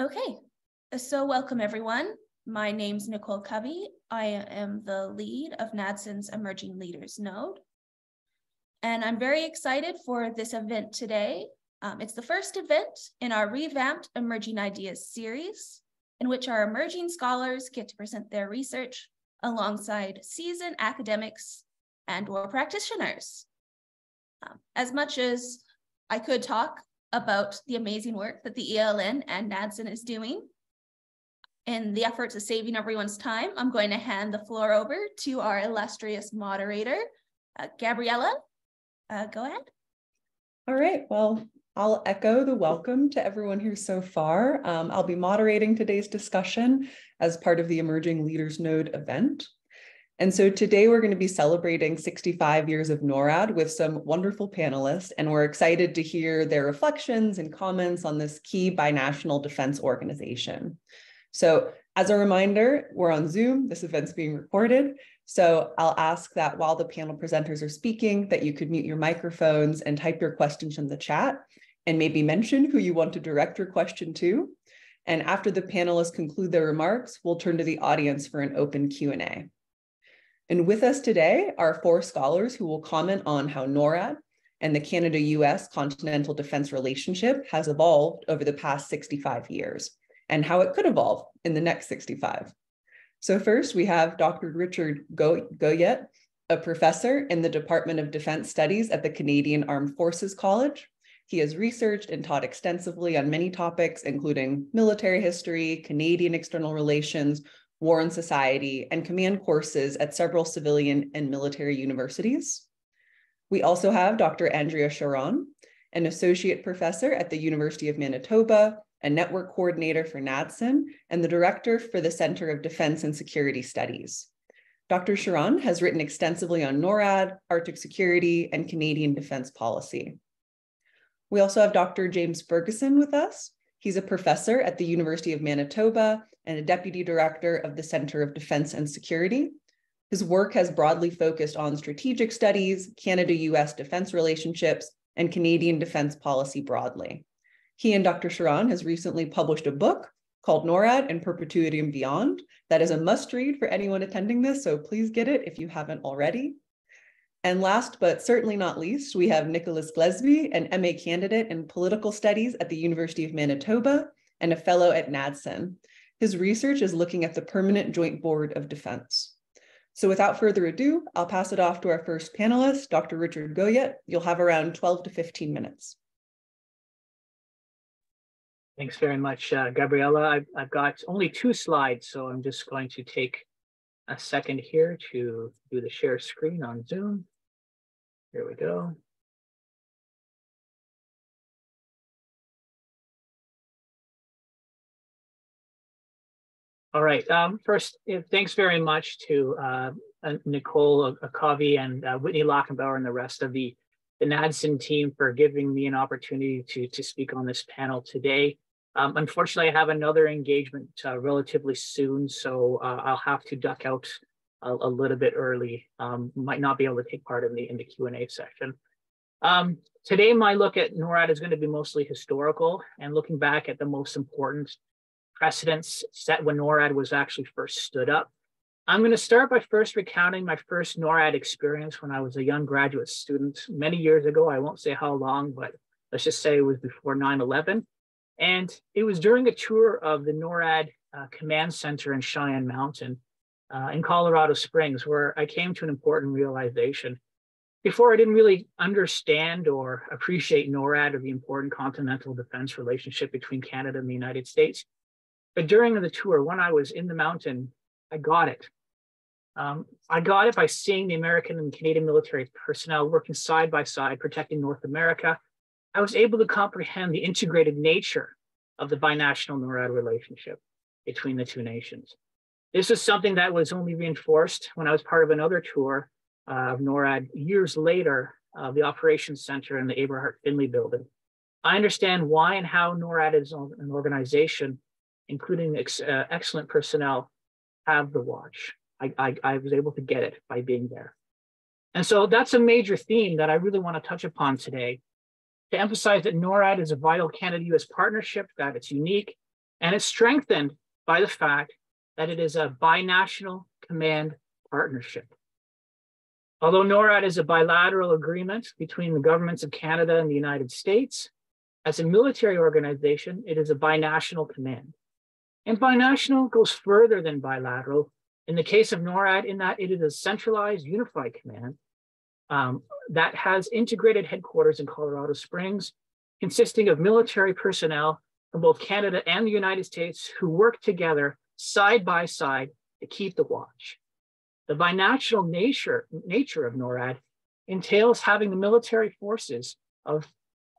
Okay, so welcome everyone. My name's Nicole Covey. I am the lead of NAADSN's Emerging Leaders Node. And I'm very excited for this event today. Um, it's the first event in our revamped Emerging Ideas series, in which our emerging scholars get to present their research alongside seasoned academics and or practitioners. Um, as much as I could talk about the amazing work that the ELN and NAADSN is doing. In the efforts of saving everyone's time, I'm going to hand the floor over to our illustrious moderator, uh, Gabriella. Uh, go ahead. All right, well, I'll echo the welcome to everyone here so far. Um, I'll be moderating today's discussion as part of the Emerging Leaders Node event. And so today we're going to be celebrating 65 years of NORAD with some wonderful panelists, and we're excited to hear their reflections and comments on this key binational defense organization. So as a reminder, we're on Zoom, this event's being recorded. So I'll ask that while the panel presenters are speaking, that you could mute your microphones and type your questions in the chat and maybe mention who you want to direct your question to. And after the panelists conclude their remarks, we'll turn to the audience for an open Q&A. And with us today are four scholars who will comment on how NORAD and the Canada-US continental defense relationship has evolved over the past 65 years and how it could evolve in the next 65. So first we have Dr. Richard Goette, a professor in the Department of Defense Studies at the Canadian Armed Forces College. He has researched and taught extensively on many topics, including military history, Canadian external relations, war and society, and command courses at several civilian and military universities. We also have Dr. Andrea Charron, an associate professor at the University of Manitoba, a network coordinator for NAADSN, and the director for the Center of Defense and Security Studies. Dr. Charron has written extensively on NORAD, Arctic security, and Canadian defense policy. We also have Dr. James Fergusson with us. He's a professor at the University of Manitoba and a deputy director of the Center of Defense and Security. His work has broadly focused on strategic studies, Canada US defense relationships, and Canadian defense policy broadly. He and Dr. Charron has recently published a book called NORAD in Perpetuity and Beyond. That is a must read for anyone attending this, so please get it if you haven't already. And last but certainly not least, we have Nicholas Glesby, an MA candidate in political studies at the University of Manitoba and a fellow at NAADSN. His research is looking at the Permanent Joint Board of Defense. So without further ado, I'll pass it off to our first panelist, Dr. Richard Goette. You'll have around 12 to 15 minutes. Thanks very much, uh, Gabriella. I've, I've got only two slides, so I'm just going to take a second here to do the share screen on Zoom. Here we go. All right. Um, first, thanks very much to uh, uh Nicole Akavi and uh, Whitney Lackenbauer and the rest of the, the team for giving me an opportunity to, to speak on this panel today. Um, unfortunately, I have another engagement uh, relatively soon, so uh, I'll have to duck out a, a little bit early. Um, might not be able to take part in the in the Q and A section. Um, today, my look at NORAD is going to be mostly historical and looking back at the most important precedents set when NORAD was actually first stood up. I'm going to start by first recounting my first NORAD experience when I was a young graduate student many years ago. I won't say how long, but let's just say it was before 9 11. And it was during a tour of the NORAD uh, Command Center in Cheyenne Mountain uh, in Colorado Springs, where I came to an important realization. Before, I didn't really understand or appreciate NORAD or the important continental defense relationship between Canada and the United States. But during the tour, when I was in the mountain, I got it. Um, I got it by seeing the American and Canadian military personnel working side by side, protecting North America. I was able to comprehend the integrated nature of the binational NORAD relationship between the two nations. This is something that was only reinforced when I was part of another tour uh, of NORAD years later, uh, the Operations Center in the Eberhart Findley building. I understand why and how NORAD is an organization, including ex uh, excellent personnel, have the watch. I, I, I was able to get it by being there. And so that's a major theme that I really want to touch upon today to emphasize that NORAD is a vital Canada-US partnership, that it's unique, And it's strengthened by the fact that it is a binational command partnership. Although NORAD is a bilateral agreement between the governments of Canada and the United States, as a military organization, it is a binational command. And binational goes further than bilateral. In the case of NORAD, in that it is a centralized, unified command um, that has integrated headquarters in Colorado Springs, consisting of military personnel from both Canada and the United States who work together side by side to keep the watch. The binational nature, nature of NORAD entails having the military forces of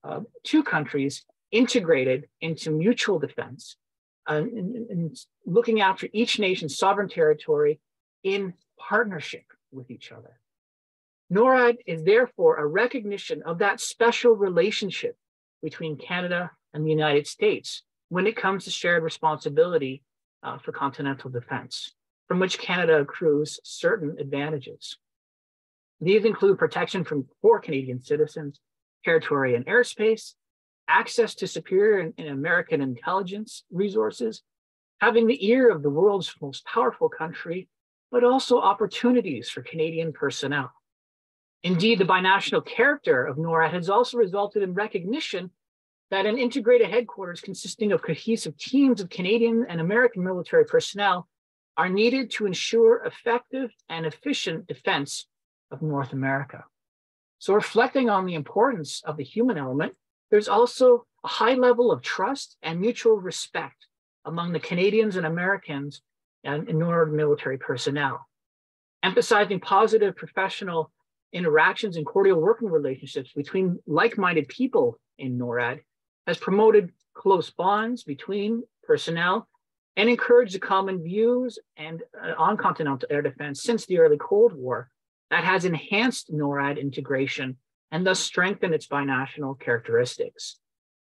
uh, two countries integrated into mutual defense uh, and, and looking after each nation's sovereign territory in partnership with each other. NORAD is therefore a recognition of that special relationship between Canada and the United States when it comes to shared responsibility uh, for continental defense, from which Canada accrues certain advantages. These include protection from for Canadian citizens, territory and airspace, access to superior American intelligence resources, having the ear of the world's most powerful country, but also opportunities for Canadian personnel. Indeed, the binational character of NORAD has also resulted in recognition that an integrated headquarters consisting of cohesive teams of Canadian and American military personnel are needed to ensure effective and efficient defense of North America. So reflecting on the importance of the human element, there's also a high level of trust and mutual respect among the Canadians and Americans and NORAD military personnel, emphasizing positive professional interactions and cordial working relationships between like-minded people in NORAD has promoted close bonds between personnel and encouraged the common views and uh, on continental air defense since the early Cold War that has enhanced NORAD integration and thus strengthened its binational characteristics.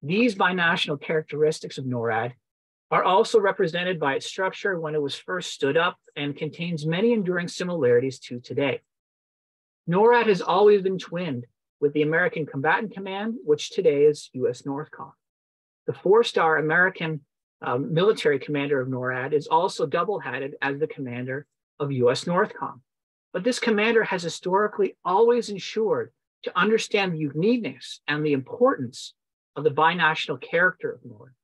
These binational characteristics of NORAD are also represented by its structure when it was first stood up and contains many enduring similarities to today. NORAD has always been twinned with the American Combatant Command, which today is US NORTHCOM. The four-star American um, military commander of NORAD is also double-hatted as the commander of US NORTHCOM. But this commander has historically always ensured to understand the uniqueness and the importance of the binational character of NORAD.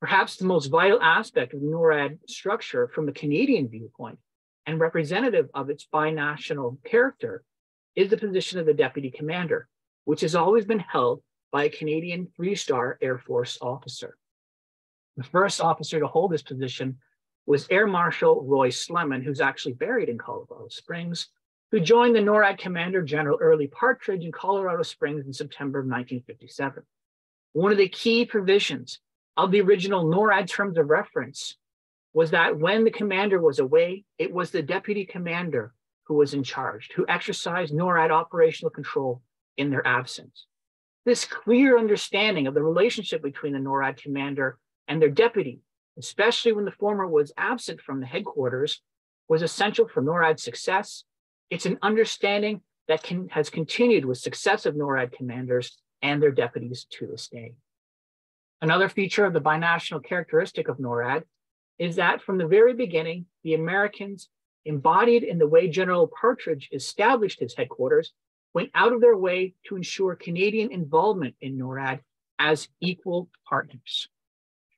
Perhaps the most vital aspect of NORAD structure from a Canadian viewpoint and representative of its binational character is the position of the deputy commander, which has always been held by a Canadian three-star Air Force officer. The first officer to hold this position was Air Marshal Roy Slemon, who's actually buried in Colorado Springs, who joined the NORAD Commander General Earle Partridge in Colorado Springs in September of 1957. One of the key provisions of the original NORAD terms of reference was that when the commander was away, it was the deputy commander who was in charge, who exercised NORAD operational control in their absence. This clear understanding of the relationship between the NORAD commander and their deputy, especially when the former was absent from the headquarters, was essential for NORAD's success. It's an understanding that can, has continued with successive NORAD commanders and their deputies to this day. Another feature of the binational characteristic of NORAD is that from the very beginning, the Americans embodied in the way General Partridge established his headquarters, went out of their way to ensure Canadian involvement in NORAD as equal partners.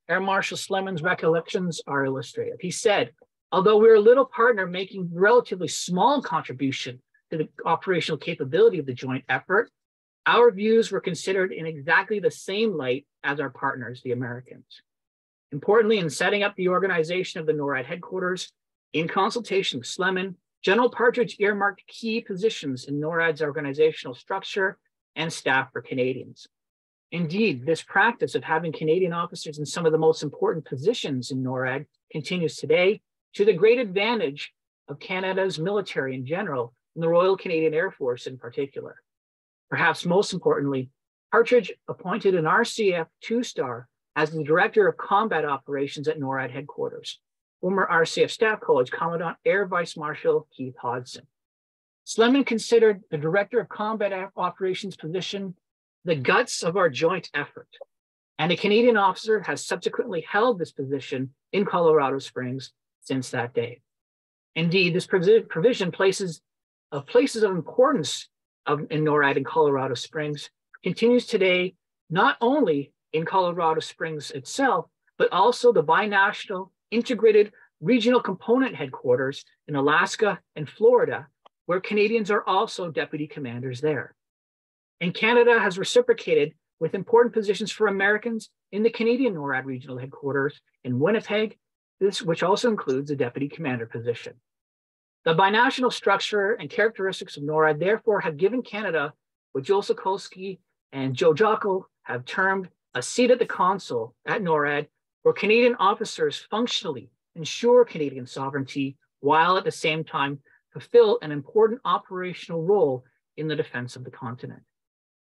Air Marshal Slemon's recollections are illustrative. He said, although we're a little partner making relatively small contribution to the operational capability of the joint effort, our views were considered in exactly the same light as our partners, the Americans. Importantly, in setting up the organization of the NORAD headquarters, in consultation with Slemon, General Partridge earmarked key positions in NORAD's organizational structure and staff for Canadians. Indeed, this practice of having Canadian officers in some of the most important positions in NORAD continues today to the great advantage of Canada's military in general and the Royal Canadian Air Force in particular. Perhaps most importantly, Partridge appointed an RCAF two-star as the Director of Combat Operations at NORAD headquarters former RCAF Staff College Commandant Air Vice Marshal Keith Hodson. Slemon considered the Director of Combat Operations position the guts of our joint effort. and a Canadian officer has subsequently held this position in Colorado Springs since that day. Indeed, this provision places of places of importance of, in NORAD in Colorado Springs continues today not only in Colorado Springs itself, but also the binational integrated regional component headquarters in Alaska and Florida, where Canadians are also deputy commanders there. And Canada has reciprocated with important positions for Americans in the Canadian NORAD regional headquarters in Winnipeg, this, which also includes a deputy commander position. The binational structure and characteristics of NORAD therefore have given Canada what Joel Sokolsky and Joe Jockel have termed a seat at the console at NORAD, where Canadian officers functionally ensure Canadian sovereignty while at the same time fulfill an important operational role in the defense of the continent.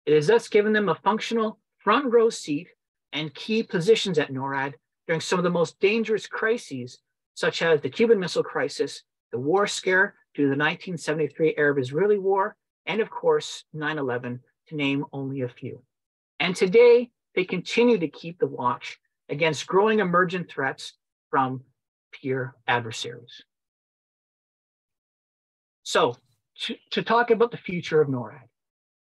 It has thus given them a functional front row seat and key positions at NORAD during some of the most dangerous crises, such as the Cuban Missile Crisis, the war scare due to the 1973 Arab-Israeli War, and of course, 9-11, to name only a few. And today, they continue to keep the watch against growing emergent threats from peer adversaries. So to, to talk about the future of NORAD,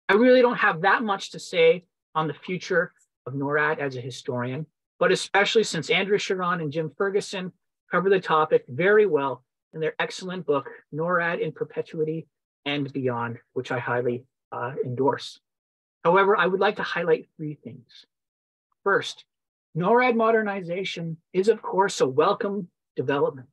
I really don't have that much to say on the future of NORAD as a historian, but especially since Andrea Charron and Jim Fergusson cover the topic very well in their excellent book, NORAD in Perpetuity and Beyond, which I highly uh, endorse. However, I would like to highlight three things. First, NORAD modernization is, of course, a welcome development.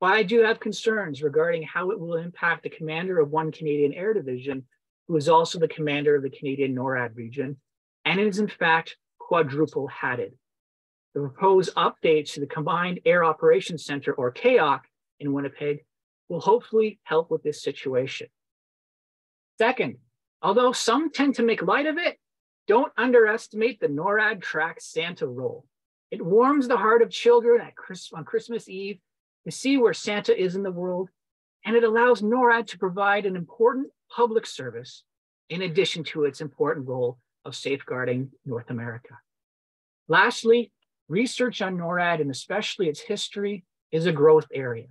But I do have concerns regarding how it will impact the commander of one Canadian Air Division, who is also the commander of the Canadian NORAD region, and is in fact quadruple hatted. The proposed updates to the Combined Air Operations Center, or CAOC, in Winnipeg will hopefully help with this situation. Second, although some tend to make light of it, don't underestimate the NORAD track Santa role. It warms the heart of children on Christmas Eve to see where Santa is in the world, and it allows NORAD to provide an important public service in addition to its important role of safeguarding North America. Lastly, research on NORAD and especially its history is a growth area.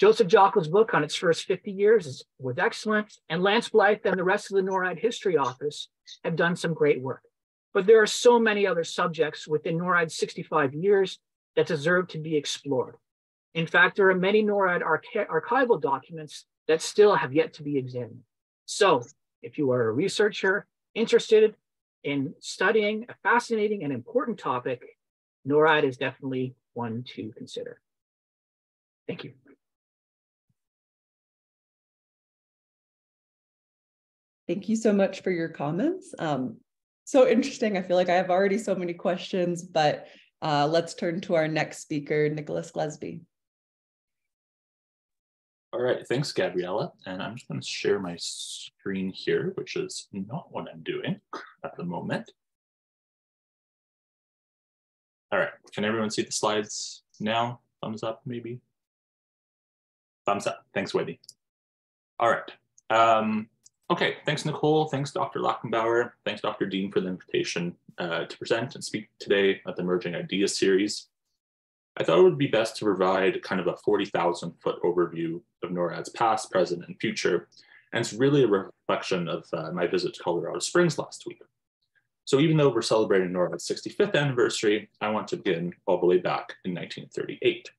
Joseph Jockel's book on its first 50 years is, was excellent, and Lance Blyth and the rest of the NORAD History Office have done some great work. But there are so many other subjects within NORAD's 65 years that deserve to be explored. In fact, there are many NORAD archi archival documents that still have yet to be examined. So if you are a researcher interested in studying a fascinating and important topic, NORAD is definitely one to consider. Thank you. Thank you so much for your comments. Um, so interesting. I feel like I have already so many questions, but uh, let's turn to our next speaker, Nicholas Glesby. All right, thanks, Gabriella. And I'm just going to share my screen here, which is not what I'm doing at the moment. All right, can everyone see the slides now? Thumbs up, maybe? Thumbs up. Thanks, Wendy. All right. Um, Okay, thanks, Nicole. Thanks, Dr. Lackenbauer. Thanks, Dr. Dean, for the invitation uh, to present and speak today at the Emerging Ideas series. I thought it would be best to provide kind of a 40,000 foot overview of NORAD's past, present, and future. And it's really a reflection of uh, my visit to Colorado Springs last week. So even though we're celebrating NORAD's 65th anniversary, I want to begin all the way back in 1938.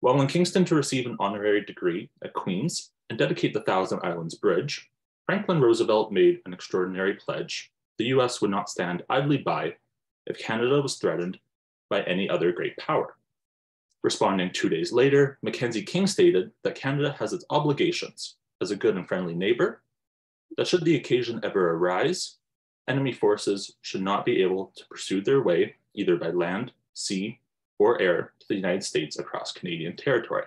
While in Kingston to receive an honorary degree at Queen's, and dedicate the Thousand Islands Bridge, Franklin Roosevelt made an extraordinary pledge the US would not stand idly by if Canada was threatened by any other great power. Responding two days later, Mackenzie King stated that Canada has its obligations as a good and friendly neighbor, that should the occasion ever arise, enemy forces should not be able to pursue their way either by land, sea, or air to the United States across Canadian territory.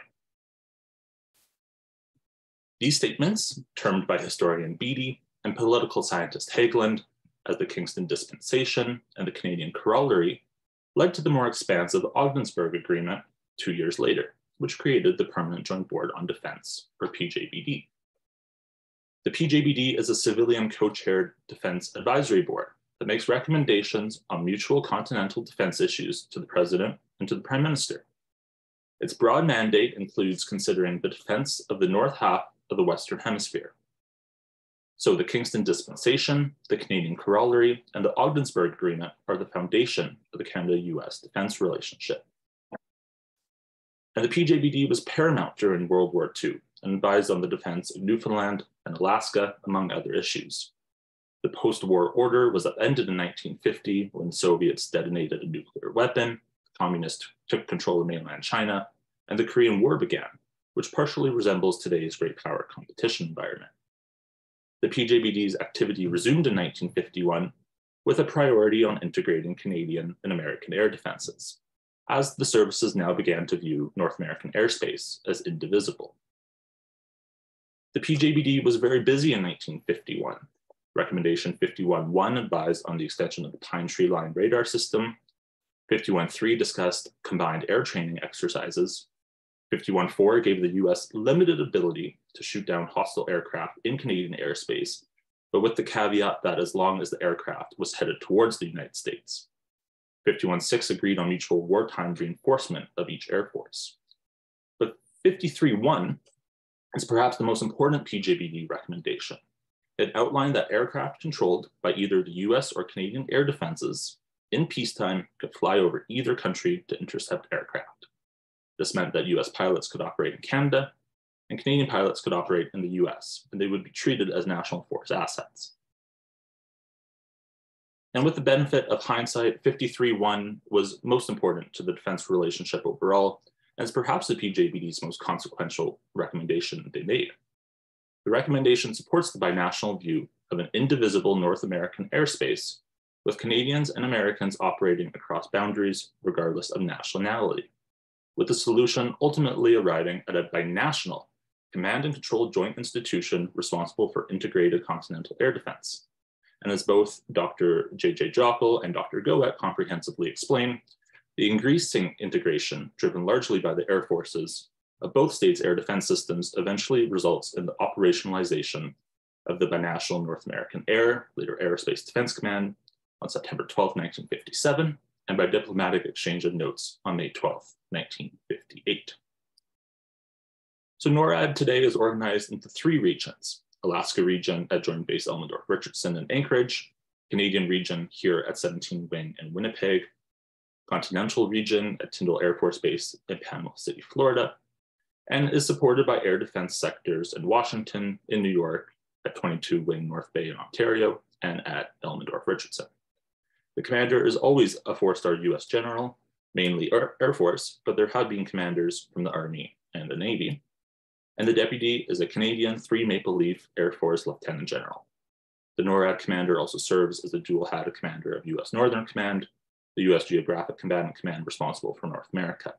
These statements, termed by historian Beattie and political scientist Haglund as the Kingston Dispensation and the Canadian Corollary, led to the more expansive Ogdensburg Agreement two years later, which created the Permanent Joint Board on Defense, or PJBD. The PJBD is a civilian co-chaired defense advisory board that makes recommendations on mutual continental defense issues to the President and to the Prime Minister. Its broad mandate includes considering the defense of the north half of the Western Hemisphere. So the Kingston Dispensation, the Canadian Corollary, and the Ogdensburg Agreement are the foundation of the Canada-US defense relationship. And the PJBD was paramount during World War II and advised on the defense of Newfoundland and Alaska, among other issues. The post-war order was upended in 1950 when the Soviets detonated a nuclear weapon, communists took control of mainland China, and the Korean War began, which partially resembles today's great power competition environment. The PJBD's activity resumed in 1951 with a priority on integrating Canadian and American air defenses, as the services now began to view North American airspace as indivisible. The PJBD was very busy in 1951. Recommendation 51.1 advised on the extension of the Pine Tree Line radar system. 51.3 discussed combined air training exercises. 51.4 gave the US limited ability to shoot down hostile aircraft in Canadian airspace, but with the caveat that as long as the aircraft was headed towards the United States. 51.6 agreed on mutual wartime reinforcement of each air force. But 53.1 is perhaps the most important PJBD recommendation. It outlined that aircraft controlled by either the US or Canadian air defenses in peacetime could fly over either country to intercept aircraft. This meant that US pilots could operate in Canada and Canadian pilots could operate in the US, and they would be treated as national force assets. And with the benefit of hindsight, 53-1 was most important to the defense relationship overall, is perhaps the PJBD's most consequential recommendation they made. The recommendation supports the binational view of an indivisible North American airspace, with Canadians and Americans operating across boundaries regardless of nationality, with the solution ultimately arriving at a binational command and control joint institution responsible for integrated continental air defense. And as both Dr. J.J. Jockel and Dr. Goette comprehensively explain, the increasing integration, driven largely by the air forces of both states' air defense systems, eventually results in the operationalization of the binational North American Air, later Aerospace Defense Command, on September 12, 1957, and by diplomatic exchange of notes on May 12, 1958. So NORAD today is organized into three regions, Alaska region at Joint Base Elmendorf Richardson and Anchorage, Canadian region here at 17 Wing in Winnipeg, continental region at Tyndall Air Force Base in Panama City, Florida, and is supported by air defense sectors in Washington, in New York, at 22 Wing North Bay in Ontario, and at Elmendorf Richardson. The commander is always a four-star US general, mainly Air, Force, but there have been commanders from the Army and the Navy. And the deputy is a Canadian three Maple Leaf Air Force Lieutenant General. The NORAD commander also serves as the dual-hatted commander of US Northern Command the US Geographic Combatant Command responsible for North America.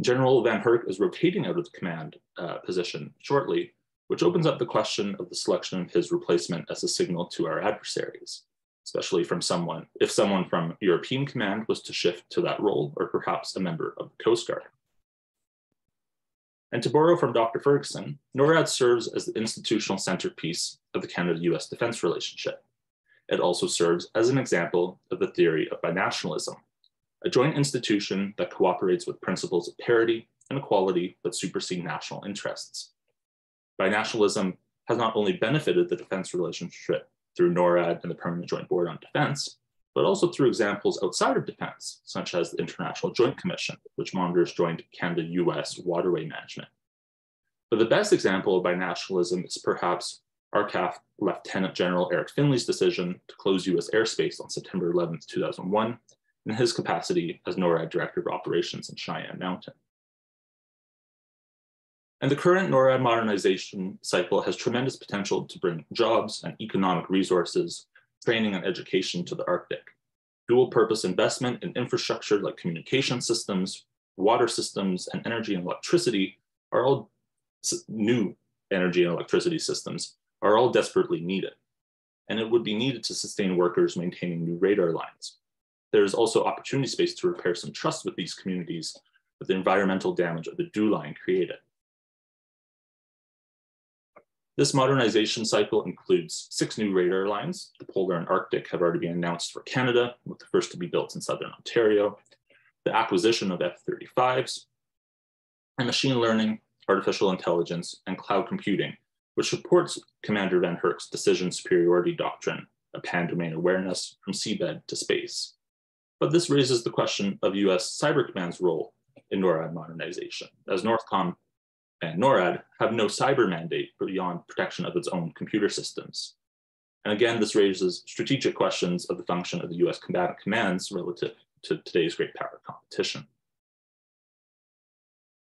General VanHerck is rotating out of the command uh, position shortly, which opens up the question of the selection of his replacement as a signal to our adversaries, especially from someone, if someone from European command was to shift to that role, or perhaps a member of the Coast Guard. And to borrow from Dr. Fergusson, NORAD serves as the institutional centerpiece of the Canada-US defense relationship. It also serves as an example of the theory of binationalism, a joint institution that cooperates with principles of parity and equality that supersede national interests. Binationalism has not only benefited the defense relationship through NORAD and the Permanent Joint Board on Defense, but also through examples outside of defense, such as the International Joint Commission, which monitors joint Canada-US waterway management. But the best example of binationalism is perhaps RCAF Lieutenant General Eric Findley's decision to close US airspace on September 11, 2001, in his capacity as NORAD Director of Operations in Cheyenne Mountain. And the current NORAD modernization cycle has tremendous potential to bring jobs and economic resources, training and education to the Arctic. Dual purpose investment in infrastructure like communication systems, water systems, and energy and electricity are all new energy and electricity systems are all desperately needed, and it would be needed to sustain workers maintaining new radar lines. There is also opportunity space to repair some trust with these communities with the environmental damage of the DEW line created. This modernization cycle includes six new radar lines. The Polar and Arctic have already been announced for Canada, with the first to be built in Southern Ontario, the acquisition of F-35s, and machine learning, artificial intelligence, and cloud computing, which supports Commander VanHerck's decision superiority doctrine of pan-domain awareness from seabed to space. But this raises the question of US Cyber Command's role in NORAD modernization, as Northcom and NORAD have no cyber mandate beyond protection of its own computer systems. And again, this raises strategic questions of the function of the US combatant commands relative to today's great power competition.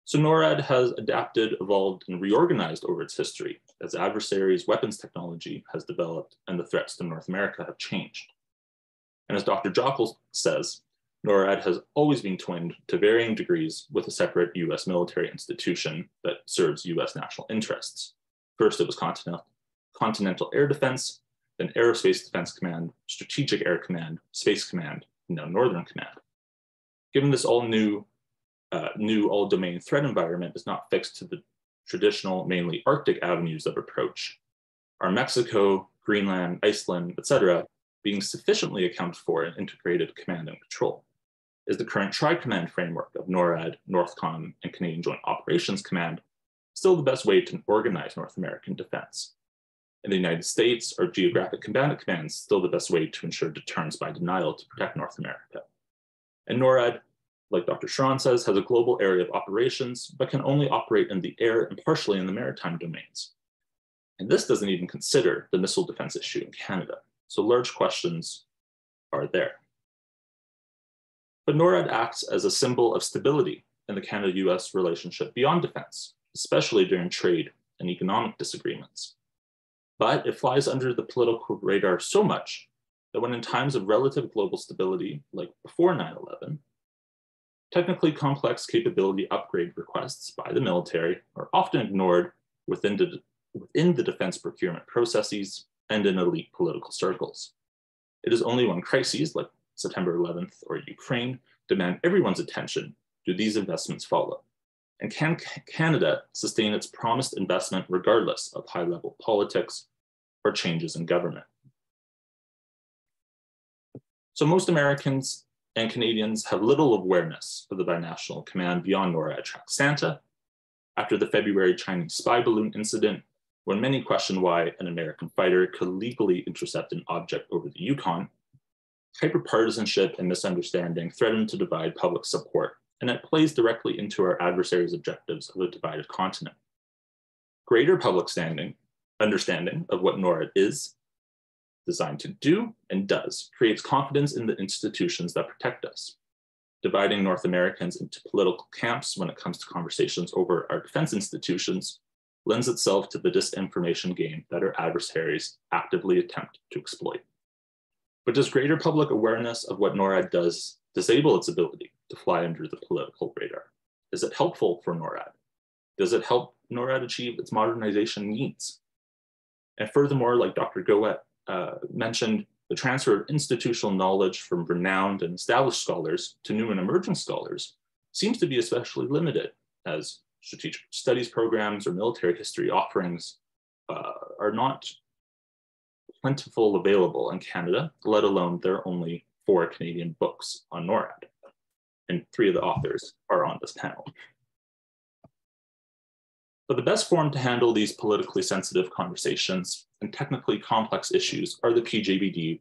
So NORAD has adapted, evolved, and reorganized over its history as adversaries' weapons technology has developed and the threats to North America have changed. And as Dr. Jockel says, NORAD has always been twinned to varying degrees with a separate US military institution that serves US national interests. First, it was Continental, Continental Air Defense, then Aerospace Defense Command, Strategic Air Command, Space Command, and now Northern Command. Given this all new, uh, new all domain threat environment is not fixed to the traditional, mainly Arctic avenues of approach, are Mexico, Greenland, Iceland, etc., being sufficiently accounted for in integrated command and control? Is the current Tri-Command framework of NORAD, NORTHCOM, and Canadian Joint Operations Command still the best way to organize North American defense? In the United States, are geographic combatant commands still the best way to ensure deterrence by denial to protect North America? And NORAD, like Dr. Charron says, has a global area of operations, but can only operate in the air and partially in the maritime domains. And this doesn't even consider the missile defense issue in Canada. So large questions are there. But NORAD acts as a symbol of stability in the Canada-US relationship beyond defense, especially during trade and economic disagreements. But it flies under the political radar so much that when in times of relative global stability, like before 9-11, technically complex capability upgrade requests by the military are often ignored within the, within the defense procurement processes and in elite political circles. It is only when crises like September 11th or Ukraine demand everyone's attention do these investments follow. And can Canada sustain its promised investment regardless of high level politics or changes in government? So most Americans and Canadians have little awareness of the binational command beyond NORAD track Santa. After the February Chinese spy balloon incident, when many question why an American fighter could legally intercept an object over the Yukon, hyperpartisanship and misunderstanding threaten to divide public support, and it plays directly into our adversaries' objectives of a divided continent. Greater public standing, understanding of what NORAD is, designed to do and does, creates confidence in the institutions that protect us. Dividing North Americans into political camps when it comes to conversations over our defense institutions lends itself to the disinformation game that our adversaries actively attempt to exploit. But does greater public awareness of what NORAD does disable its ability to fly under the political radar? Is it helpful for NORAD? Does it help NORAD achieve its modernization needs? And furthermore, like Dr. Goette uh, mentioned, the transfer of institutional knowledge from renowned and established scholars to new and emerging scholars seems to be especially limited as strategic studies programs or military history offerings uh, are not plentiful available in Canada, let alone there are only four Canadian books on NORAD. And three of the authors are on this panel. But the best forum to handle these politically sensitive conversations and technically complex issues are the PJBD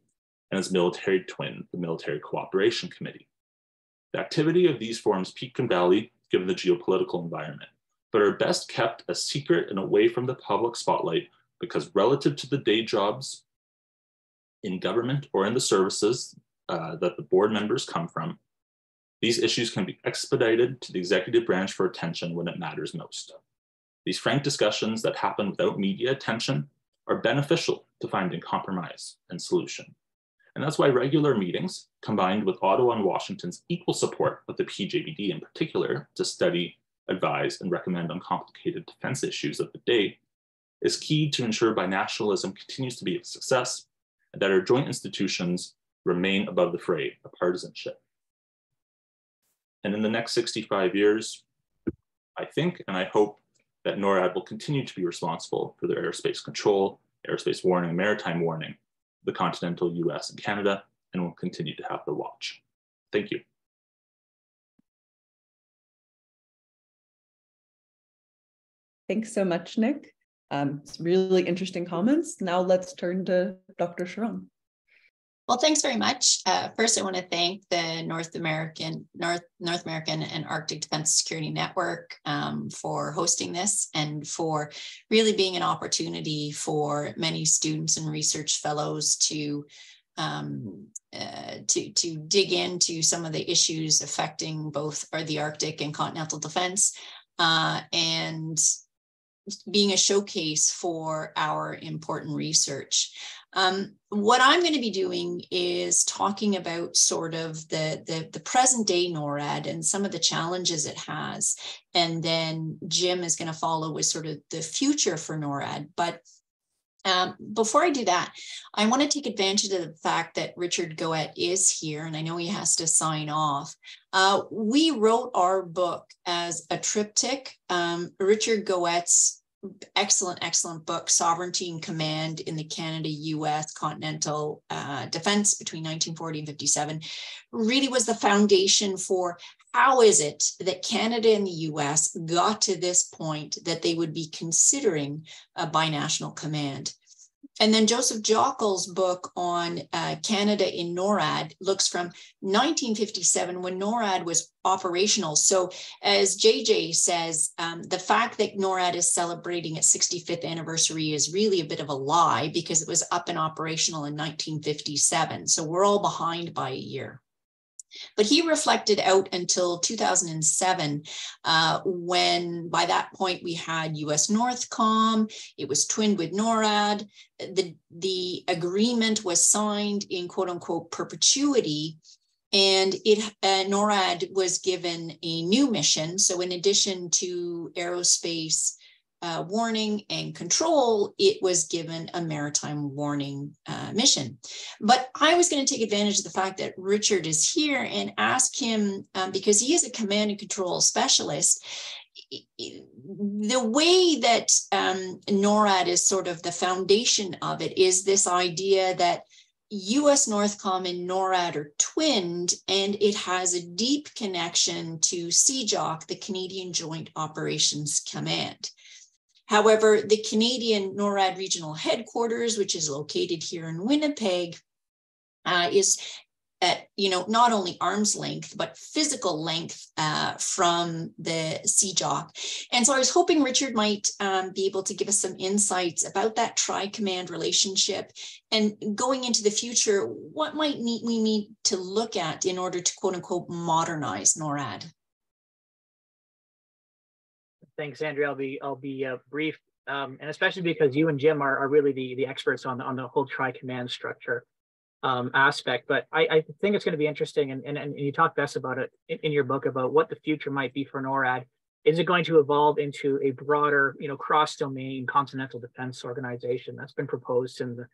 and its military twin, the Military Cooperation Committee. The activity of these forums peak and valley given the geopolitical environment but are best kept a secret and away from the public spotlight because relative to the day jobs in government or in the services uh, that the board members come from, these issues can be expedited to the executive branch for attention when it matters most. These frank discussions that happen without media attention are beneficial to finding compromise and solution. And that's why regular meetings, combined with Ottawa and Washington's equal support of the PJBD in particular to study advise, and recommend on complicated defense issues of the day is key to ensure binationalism continues to be a success that our joint institutions remain above the fray of partisanship. And in the next 65 years, I think and I hope that NORAD will continue to be responsible for their airspace control, airspace warning, maritime warning, the continental US and Canada, and will continue to have the watch. Thank you. Thanks so much, Nick. Um, really interesting comments. Now let's turn to Dr. Charron. Well, thanks very much. Uh, first, I want to thank the North American North North American and Arctic Defense Security Network um, for hosting this and for really being an opportunity for many students and research fellows to um, uh, to to dig into some of the issues affecting both or the Arctic and continental defense uh, and being a showcase for our important research. Um, what I'm going to be doing is talking about sort of the, the, the present day NORAD and some of the challenges it has. And then Jim is going to follow with sort of the future for NORAD. But um, before I do that, I want to take advantage of the fact that Richard Goette is here, and I know he has to sign off. Uh, we wrote our book as a triptych. Um, Richard Goette's excellent, excellent book, Sovereignty and Command in the Canada US Continental uh, Defense between 1940 and 57, really was the foundation for how is it that Canada and the US got to this point that they would be considering a binational command. And then Joseph Jockel's book on uh, Canada in NORAD looks from 1957 when NORAD was operational. So, as JJ says, um, the fact that NORAD is celebrating its 65th anniversary is really a bit of a lie because it was up and operational in 1957. So, we're all behind by a year. But he reflected out until 2007, uh, when by that point we had US Northcom, it was twinned with NORAD. The, the agreement was signed in quote unquote perpetuity. And it uh, NORAD was given a new mission. So, in addition to aerospace uh, warning and control, it was given a maritime warning uh, mission. But I was going to take advantage of the fact that Richard is here and ask him, um, because he is a command and control specialist, the way that um, NORAD is sort of the foundation of it is this idea that US Northcom and NORAD are twinned, and it has a deep connection to CJOC, the Canadian Joint Operations Command. However, the Canadian NORAD regional headquarters, which is located here in Winnipeg, uh, is at you know not only arm's length but physical length uh, from the CJOC. And so I was hoping Richard might um, be able to give us some insights about that tri-command relationship and going into the future, what might we need to look at in order to quote unquote modernize NORAD. Thanks, Andrea. I'll be I'll be uh, brief, um, and especially because you and Jim are, are really the the experts on on the whole tri command structure um, aspect. But I, I think it's going to be interesting, and, and and you talk best about it in, in your book about what the future might be for NORAD. Is it going to evolve into a broader, you know, cross-domain continental defense organization that's been proposed in the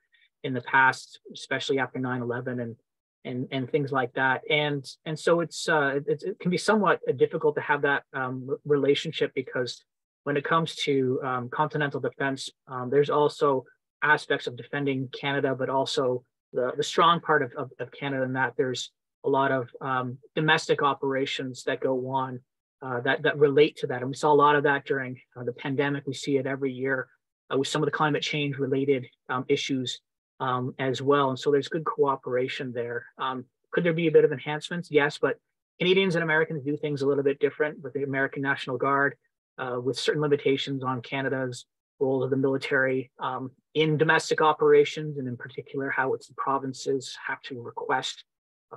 in the past, especially after 9/11 and and and things like that. And and so it's uh, it, it can be somewhat difficult to have that um, relationship because when it comes to um, continental defense, um, there's also aspects of defending Canada, but also the, the strong part of, of, of Canada in that there's a lot of um, domestic operations that go on uh, that that relate to that, and we saw a lot of that during uh, the pandemic. We see it every year uh, with some of the climate change related um, issues um, as well. And so there's good cooperation there. Um, could there be a bit of enhancements? Yes, but Canadians and Americans do things a little bit different with the American National Guard, uh, with certain limitations on Canada's role of the military um, in domestic operations, and in particular how it's the provinces have to request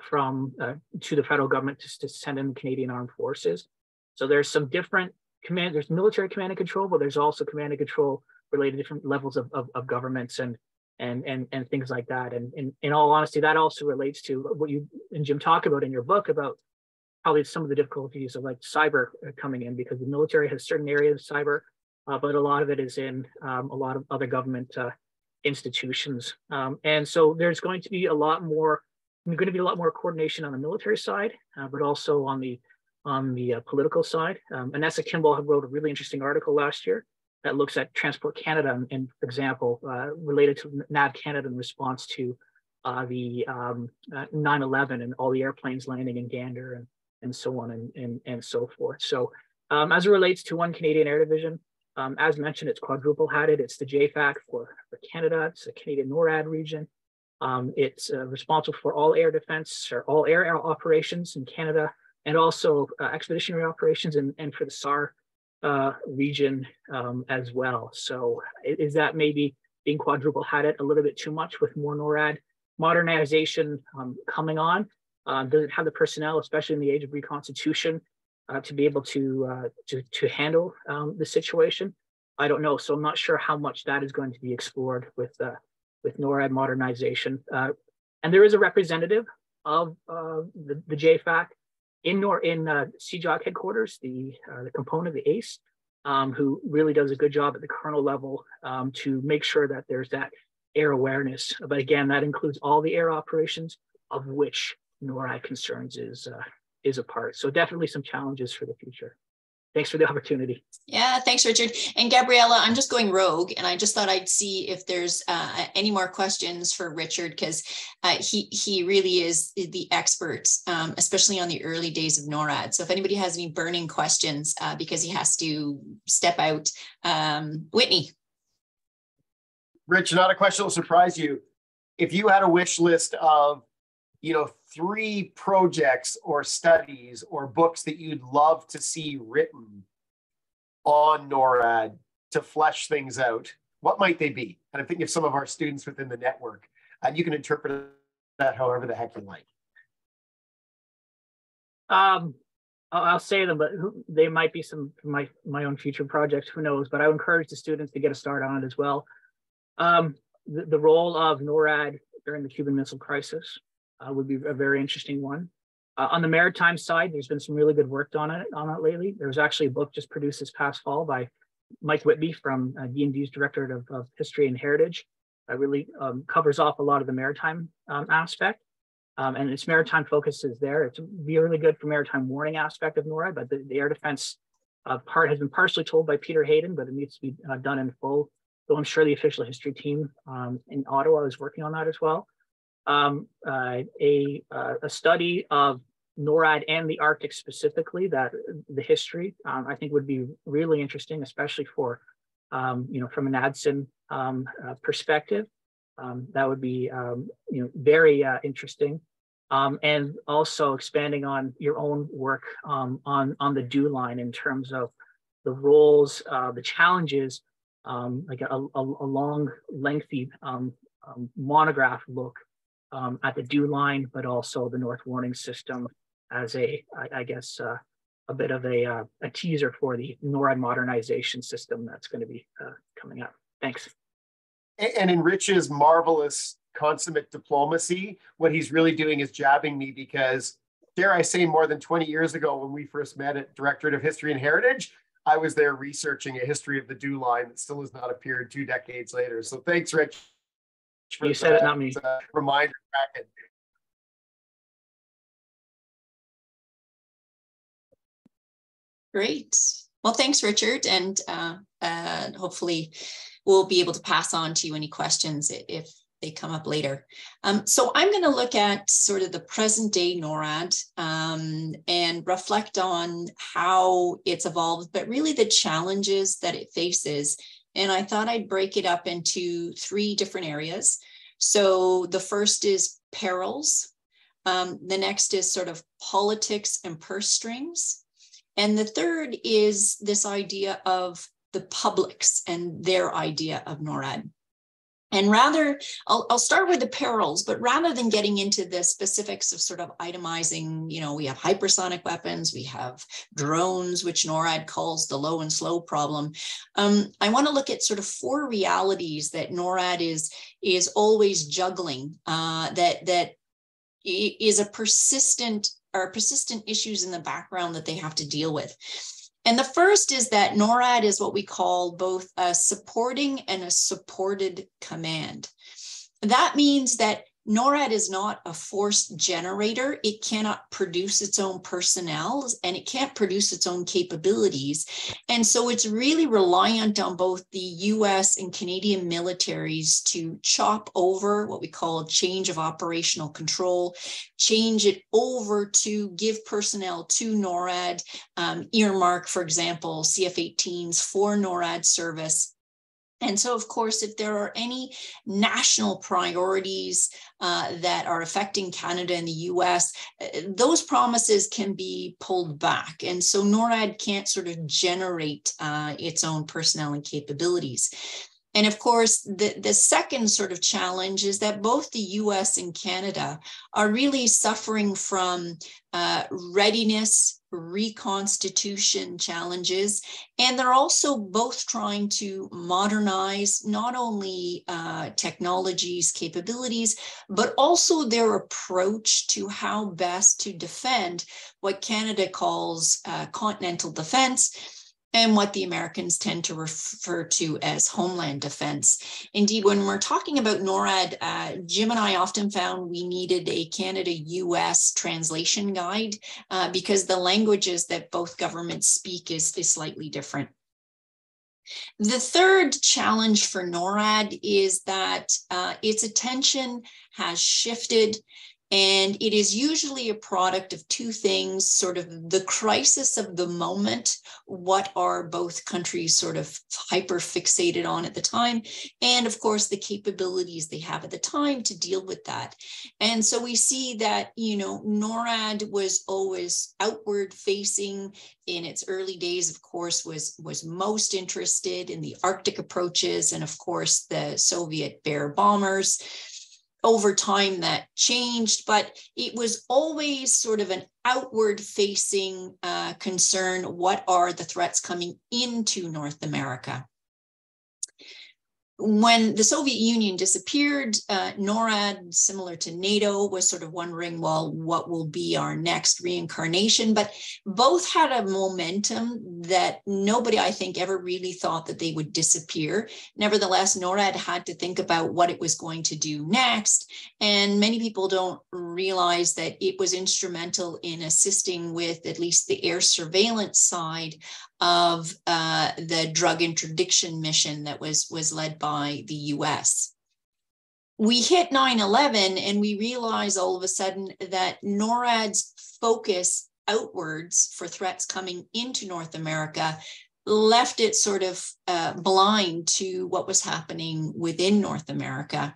from uh, to the federal government to, to send in Canadian armed forces. So there's some different command. There's military command and control, but there's also command and control related to different levels of, of, of governments and and and and things like that. And, in all honesty, that also relates to what you and Jim talk about in your book about probably some of the difficulties of like cyber uh, coming in because the military has certain areas of cyber, uh, but a lot of it is in um, a lot of other government uh, institutions. Um, and so there's going to be a lot more, going to be a lot more coordination on the military side, uh, but also on the on the uh, political side. Um, Anessa Kimball wrote a really interesting article last year that looks at Transport Canada and, example, uh, related to NAV Canada in response to uh, the 9-11 um, and all the airplanes landing in Gander and, and so on and, and, and so forth. So um, as it relates to One Canadian Air Division, um, as mentioned, it's quadruple hatted. It's the JFAC for, for Canada. It's the Canadian NORAD region. Um, it's uh, responsible for all air defense or all air, air operations in Canada and also uh, expeditionary operations and, and for the SAR uh, region um, as well. So is that maybe being quadruple hatted a little bit too much with more NORAD modernization um, coming on? Uh, does it have the personnel, especially in the age of reconstitution, uh, to be able to uh, to, to handle um, the situation. I don't know, so I'm not sure how much that is going to be explored with uh, with NORAD modernization. Uh, and there is a representative of uh, the, the JFAC in nor in uh, CJOC headquarters, the the component, the ACE, um, who really does a good job at the colonel level um, to make sure that there's that air awareness. But again, that includes all the air operations, of which NORAD concerns is is a part. So definitely some challenges for the future. Thanks for the opportunity. Yeah, thanks, Richard. And Gabriella, I'm just going rogue, and I just thought I'd see if there's uh, any more questions for Richard because uh, he he really is the expert, um, especially on the early days of NORAD. So if anybody has any burning questions, uh, because he has to step out, um, Whitney. Rich, not a question will surprise you. If you had a wish list of you know, three projects or studies or books that you'd love to see written on NORAD to flesh things out, what might they be? And I'm thinking of some of our students within the network, and you can interpret that however the heck you like. Um, I'll say them, but they might be some my my own future projects. Who knows? But I encourage the students to get a start on it as well. Um, the, the role of NORAD during the Cuban Missile Crisis uh, would be a very interesting one. Uh, on the maritime side, there's been some really good work done on it on it lately. There was actually a book just produced this past fall by Mike Whitby from uh, DND's Directorate of, of, History and Heritage. That really um, covers off a lot of the maritime um, aspect. Um, and its maritime focus is there. It's really good for maritime warning aspect of NORAD, but the, the air defense uh, part has been partially told by Peter Haydon, but it needs to be uh, done in full. So I'm sure the official history team um, in Ottawa is working on that as well um, uh, a, uh, a study of NORAD and the Arctic specifically, that the history, um, I think would be really interesting, especially for, um, you know, from an NAADSN um, uh, perspective. Um, that would be, um, you know, very uh, interesting. and also expanding on your own work on, on the DEW line in terms of the roles, uh, the challenges, like a, a, a, long, lengthy monograph look um, at the DEW line, but also the North Warning System as a, I, I guess, uh, a bit of a, uh, a teaser for the NORAD modernization system that's going to be uh, coming up. Thanks. And in Rich's marvelous consummate diplomacy, what he's really doing is jabbing me because, dare I say, more than 20 years ago when we first met at Directorate of History and Heritage, I was there researching a history of the DEW line that still has not appeared two decades later. So thanks, Rich, you said it, not me. Reminder Great. Well, thanks, Richard. And uh, uh, hopefully we'll be able to pass on to you any questions if they come up later. Um, so I'm going to look at sort of the present day NORAD um, and reflect on how it's evolved, but really the challenges that it faces and I thought I'd break it up into three different areas. So the first is perils. Um, the next is sort of politics and purse strings. And the third is this idea of the publics and their idea of NORAD. And rather, I'll, I'll start with the perils, but rather than getting into the specifics of sort of itemizing, you know, we have hypersonic weapons, we have drones, which NORAD calls the low and slow problem. Um, I want to look at sort of four realities that NORAD is is always juggling. Uh, that that is a persistent are persistent issues in the background that they have to deal with. And the first is that NORAD is what we call both a supporting and a supported command. That means that NORAD is not a force generator. It cannot produce its own personnel and it can't produce its own capabilities. And so it's really reliant on both the US and Canadian militaries to chop over what we call a change of operational control, change it over to give personnel to NORAD, um, earmark, for example, CF 18s for NORAD service and so, of course, if there are any national priorities uh, that are affecting Canada and the US, uh, those promises can be pulled back. And so NORAD can't sort of generate uh, its own personnel and capabilities. And of course, the, the second sort of challenge is that both the US and Canada are really suffering from uh, readiness reconstitution challenges. And they're also both trying to modernize not only uh, technologies, capabilities, but also their approach to how best to defend what Canada calls uh, continental defense and what the Americans tend to refer to as homeland defense. Indeed, when we're talking about NORAD, uh, Jim and I often found we needed a Canada US translation guide uh, because the languages that both governments speak is, is slightly different. The third challenge for NORAD is that uh, its attention has shifted and it is usually a product of two things sort of the crisis of the moment, what are both countries sort of hyper fixated on at the time, and of course, the capabilities they have at the time to deal with that. And so we see that, you know, NORAD was always outward facing in its early days, of course, was, was most interested in the Arctic approaches and, of course, the Soviet Bear bombers over time that changed, but it was always sort of an outward facing uh, concern. What are the threats coming into North America? When the Soviet Union disappeared, uh, NORAD, similar to NATO, was sort of wondering, well, what will be our next reincarnation? But both had a momentum that nobody, I think, ever really thought that they would disappear. Nevertheless, NORAD had to think about what it was going to do next. And many people don't realize that it was instrumental in assisting with at least the air surveillance side of uh, the drug interdiction mission that was, was led by the US. We hit 9 11 and we realize all of a sudden that NORAD's focus outwards for threats coming into North America left it sort of uh, blind to what was happening within North America.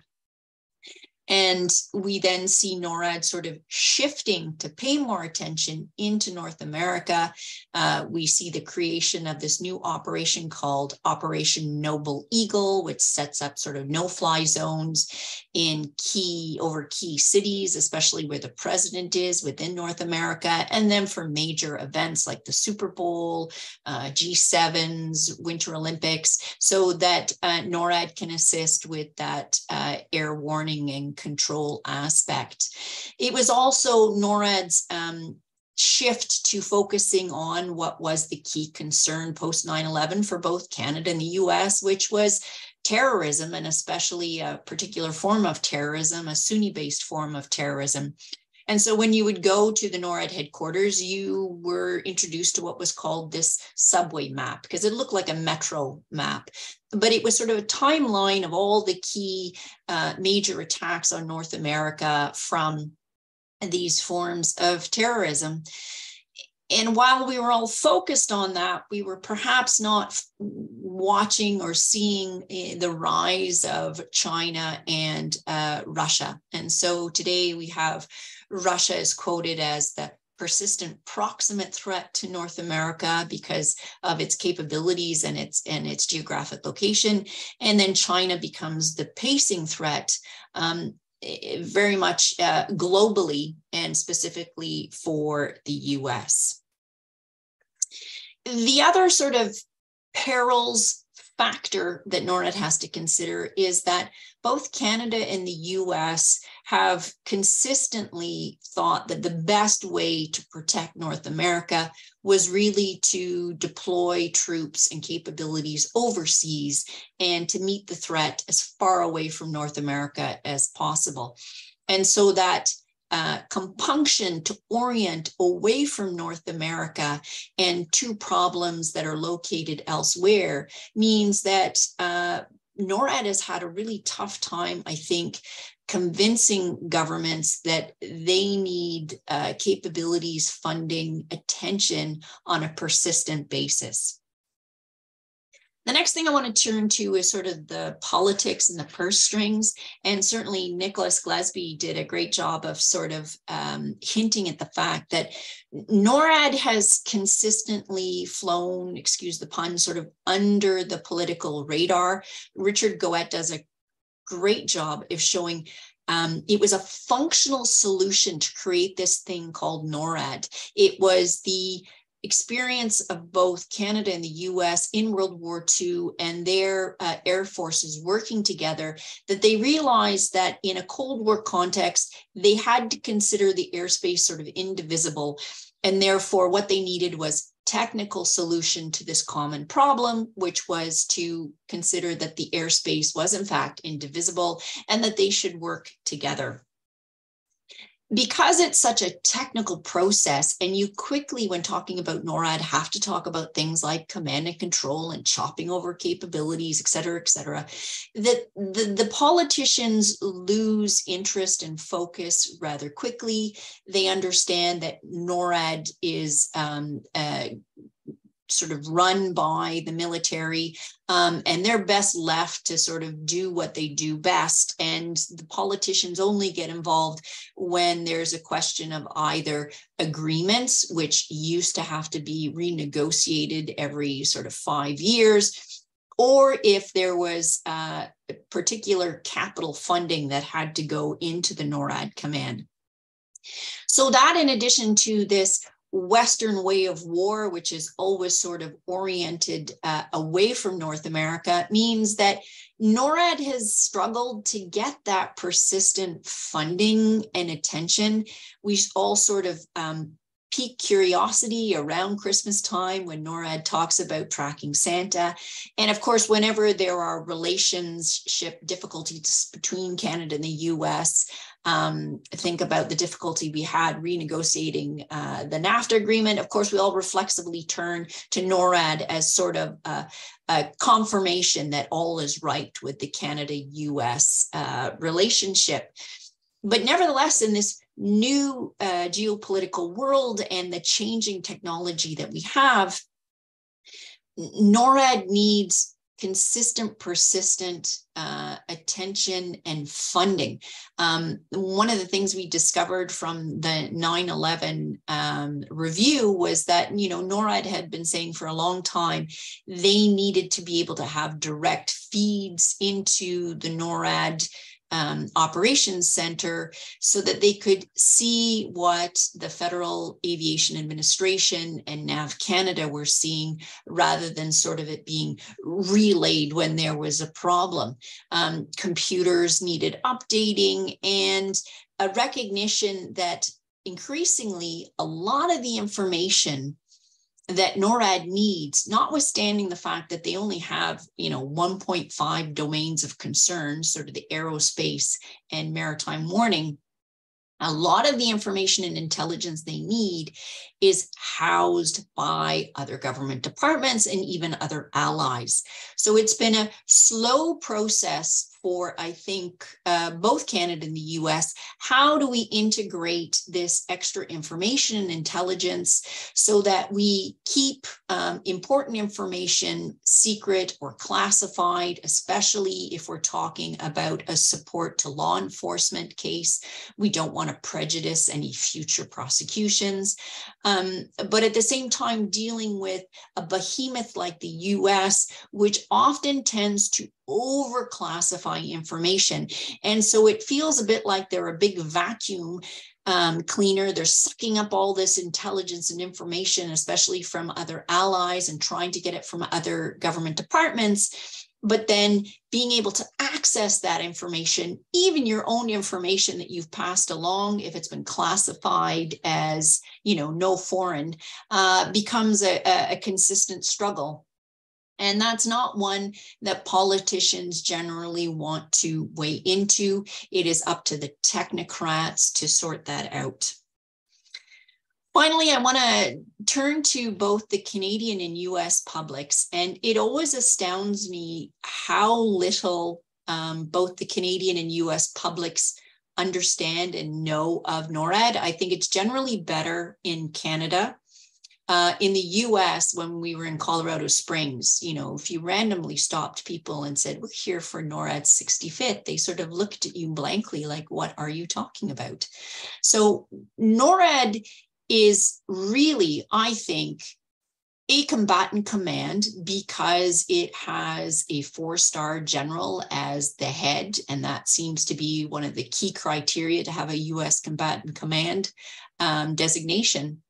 And we then see NORAD sort of shifting to pay more attention into North America. Uh, we see the creation of this new operation called Operation Noble Eagle, which sets up sort of no fly zones in key over key cities, especially where the president is within North America. And then for major events like the Super Bowl, uh, G7s, Winter Olympics, so that uh, NORAD can assist with that uh, air warning and control aspect. It was also NORAD's um, shift to focusing on what was the key concern post 9 11 for both Canada and the US, which was terrorism, and especially a particular form of terrorism, a Sunni based form of terrorism. And so when you would go to the NORAD headquarters, you were introduced to what was called this subway map because it looked like a metro map. But it was sort of a timeline of all the key uh, major attacks on North America from these forms of terrorism. And while we were all focused on that, we were perhaps not watching or seeing eh, the rise of China and uh, Russia. And so today we have Russia is quoted as the persistent proximate threat to North America because of its capabilities and its and its geographic location. And then China becomes the pacing threat um, eh, very much uh, globally and specifically for the US. The other sort of perils factor that NORAD has to consider is that both Canada and the US have consistently thought that the best way to protect North America was really to deploy troops and capabilities overseas and to meet the threat as far away from North America as possible. And so that uh, compunction to orient away from North America and to problems that are located elsewhere means that uh, NORAD has had a really tough time, I think, convincing governments that they need uh, capabilities, funding, attention on a persistent basis. The next thing I want to turn to is sort of the politics and the purse strings. And certainly Nicholas Glesby did a great job of sort of um, hinting at the fact that NORAD has consistently flown, excuse the pun, sort of under the political radar. Richard Goette does a great job of showing um, it was a functional solution to create this thing called NORAD. It was the experience of both Canada and the US in World War II and their uh, air forces working together that they realized that in a Cold War context, they had to consider the airspace sort of indivisible. And therefore, what they needed was technical solution to this common problem, which was to consider that the airspace was in fact indivisible and that they should work together because it's such a technical process and you quickly when talking about norad have to talk about things like command and control and chopping over capabilities et cetera et cetera that the, the politicians lose interest and focus rather quickly. They understand that norad is um, uh, sort of run by the military um, and they're best left to sort of do what they do best and the politicians only get involved when there's a question of either agreements which used to have to be renegotiated every sort of five years or if there was uh, particular capital funding that had to go into the NORAD command. So that in addition to this Western way of war, which is always sort of oriented uh, away from North America, means that NORAD has struggled to get that persistent funding and attention. We all sort of um, peak curiosity around Christmas time when NORAD talks about tracking Santa. And of course, whenever there are relationship difficulties between Canada and the US, um, think about the difficulty we had renegotiating uh, the NAFTA agreement. Of course, we all reflexively turn to NORAD as sort of a, a confirmation that all is right with the Canada US uh, relationship. But nevertheless, in this new uh, geopolitical world and the changing technology that we have, NORAD needs consistent, persistent uh, attention and funding. Um, one of the things we discovered from the 9 11 um, review was that, you know, NORAD had been saying for a long time they needed to be able to have direct feeds into the NORAD um, operations center so that they could see what the Federal Aviation Administration and NAV Canada were seeing rather than sort of it being relayed when there was a problem. Um, computers needed updating and a recognition that increasingly a lot of the information that NORAD needs, notwithstanding the fact that they only have, you know, 1.5 domains of concern, sort of the aerospace and maritime warning, a lot of the information and intelligence they need is housed by other government departments and even other allies. So it's been a slow process for, I think, uh, both Canada and the US. How do we integrate this extra information and intelligence so that we keep um, important information secret or classified, especially if we're talking about a support to law enforcement case? We don't want to prejudice any future prosecutions. Um, but at the same time, dealing with a behemoth like the US, which often tends to overclassify information. And so it feels a bit like they're a big vacuum um, cleaner. They're sucking up all this intelligence and information, especially from other allies and trying to get it from other government departments. But then being able to access that information, even your own information that you've passed along, if it's been classified as, you know, no foreign, uh, becomes a, a consistent struggle. And that's not one that politicians generally want to weigh into. It is up to the technocrats to sort that out. Finally, I want to turn to both the Canadian and US publics, and it always astounds me how little um, both the Canadian and US publics understand and know of NORAD. I think it's generally better in Canada. Uh, in the US, when we were in Colorado Springs, you know, if you randomly stopped people and said, We're here for NORAD's 65th, they sort of looked at you blankly, like, What are you talking about? So, NORAD is really, I think, a combatant command because it has a four star general as the head. And that seems to be one of the key criteria to have a US combatant command um, designation.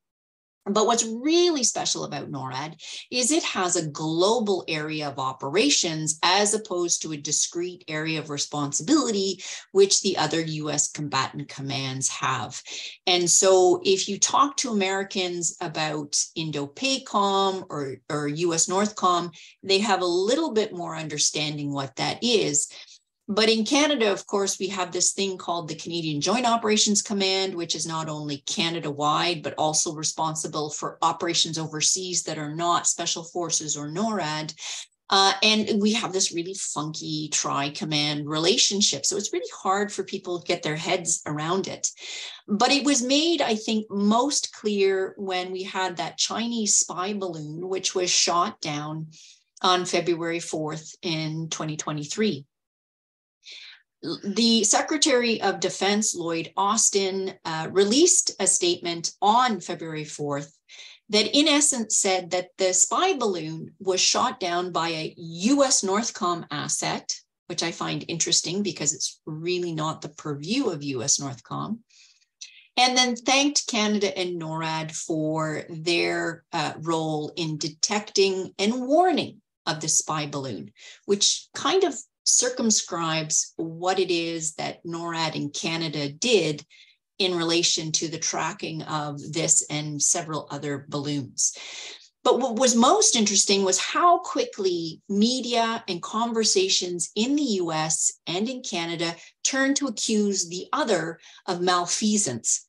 But what's really special about NORAD is it has a global area of operations as opposed to a discrete area of responsibility, which the other US combatant commands have. And so if you talk to Americans about Indo-PACOM or, or US NORTHCOM, they have a little bit more understanding what that is. But in Canada, of course, we have this thing called the Canadian Joint Operations Command, which is not only Canada wide, but also responsible for operations overseas that are not Special Forces or NORAD. Uh, and we have this really funky tri command relationship. So it's really hard for people to get their heads around it. But it was made, I think, most clear when we had that Chinese spy balloon, which was shot down on February 4th in 2023 the Secretary of Defense, Lloyd Austin, uh, released a statement on February 4th that, in essence, said that the spy balloon was shot down by a US Northcom asset, which I find interesting because it's really not the purview of US Northcom. And then thanked Canada and NORAD for their uh, role in detecting and warning of the spy balloon, which kind of circumscribes what it is that NORAD in Canada did in relation to the tracking of this and several other balloons. But what was most interesting was how quickly media and conversations in the US and in Canada turned to accuse the other of malfeasance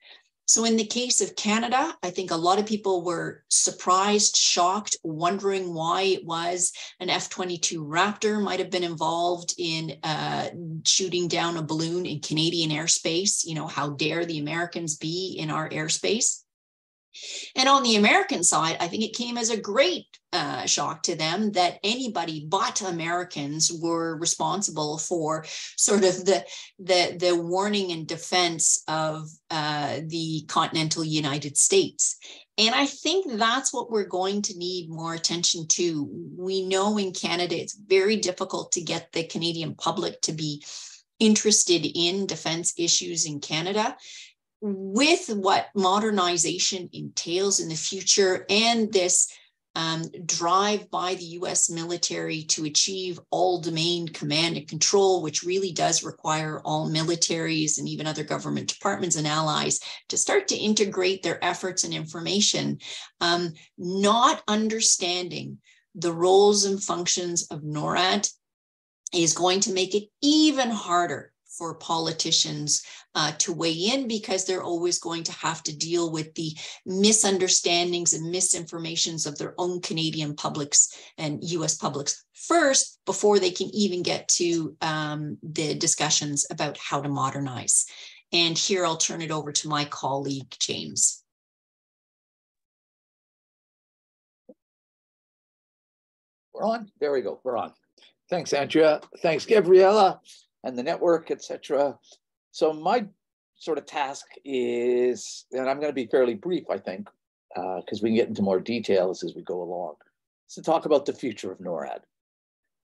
so, in the case of Canada, I think a lot of people were surprised, shocked, wondering why it was an F 22 Raptor might have been involved in uh, shooting down a balloon in Canadian airspace. You know, how dare the Americans be in our airspace? And on the American side, I think it came as a great uh, shock to them that anybody but Americans were responsible for sort of the the, the warning and defense of uh, the continental United States. And I think that's what we're going to need more attention to. We know in Canada it's very difficult to get the Canadian public to be interested in defense issues in Canada with what modernization entails in the future and this um, drive by the US military to achieve all domain command and control, which really does require all militaries and even other government departments and allies to start to integrate their efforts and information, um, not understanding the roles and functions of NORAD is going to make it even harder for politicians uh, to weigh in because they're always going to have to deal with the misunderstandings and misinformations of their own Canadian publics and US publics first before they can even get to um, the discussions about how to modernize. And here I'll turn it over to my colleague, James. We're on. There we go. We're on. Thanks, Andrea. Thanks, Gabriella and the network, etc. So my sort of task is, and I'm going to be fairly brief, I think, because uh, we can get into more details as we go along, is to talk about the future of NORAD.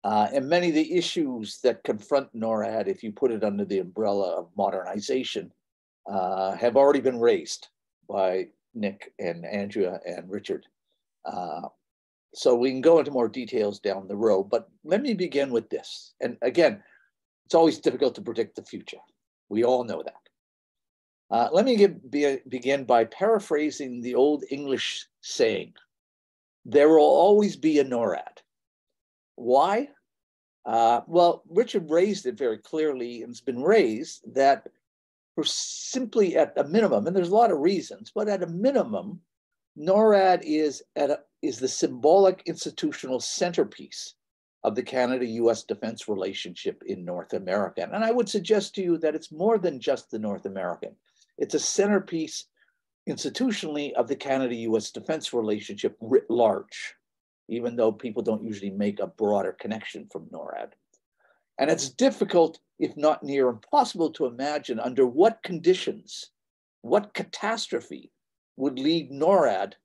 Uh, and many of the issues that confront NORAD, if you put it under the umbrella of modernization, uh, have already been raised by Nick and Andrea and Richard. Uh, so we can go into more details down the road, but let me begin with this. And again, it's always difficult to predict the future. We all know that. Uh, let me give, be, begin by paraphrasing the old English saying there will always be a NORAD. Why? Uh, well, Richard raised it very clearly, and it's been raised that for simply at a minimum, and there's a lot of reasons, but at a minimum, NORAD is at a, is the symbolic institutional centerpiece of the Canada-U.S. defense relationship in North America. And I would suggest to you that it's more than just the North American. It's a centerpiece institutionally of the Canada-U.S. defense relationship writ large, even though people don't usually make a broader connection from NORAD. And it's difficult, if not near impossible, to imagine under what conditions, what catastrophe would lead NORAD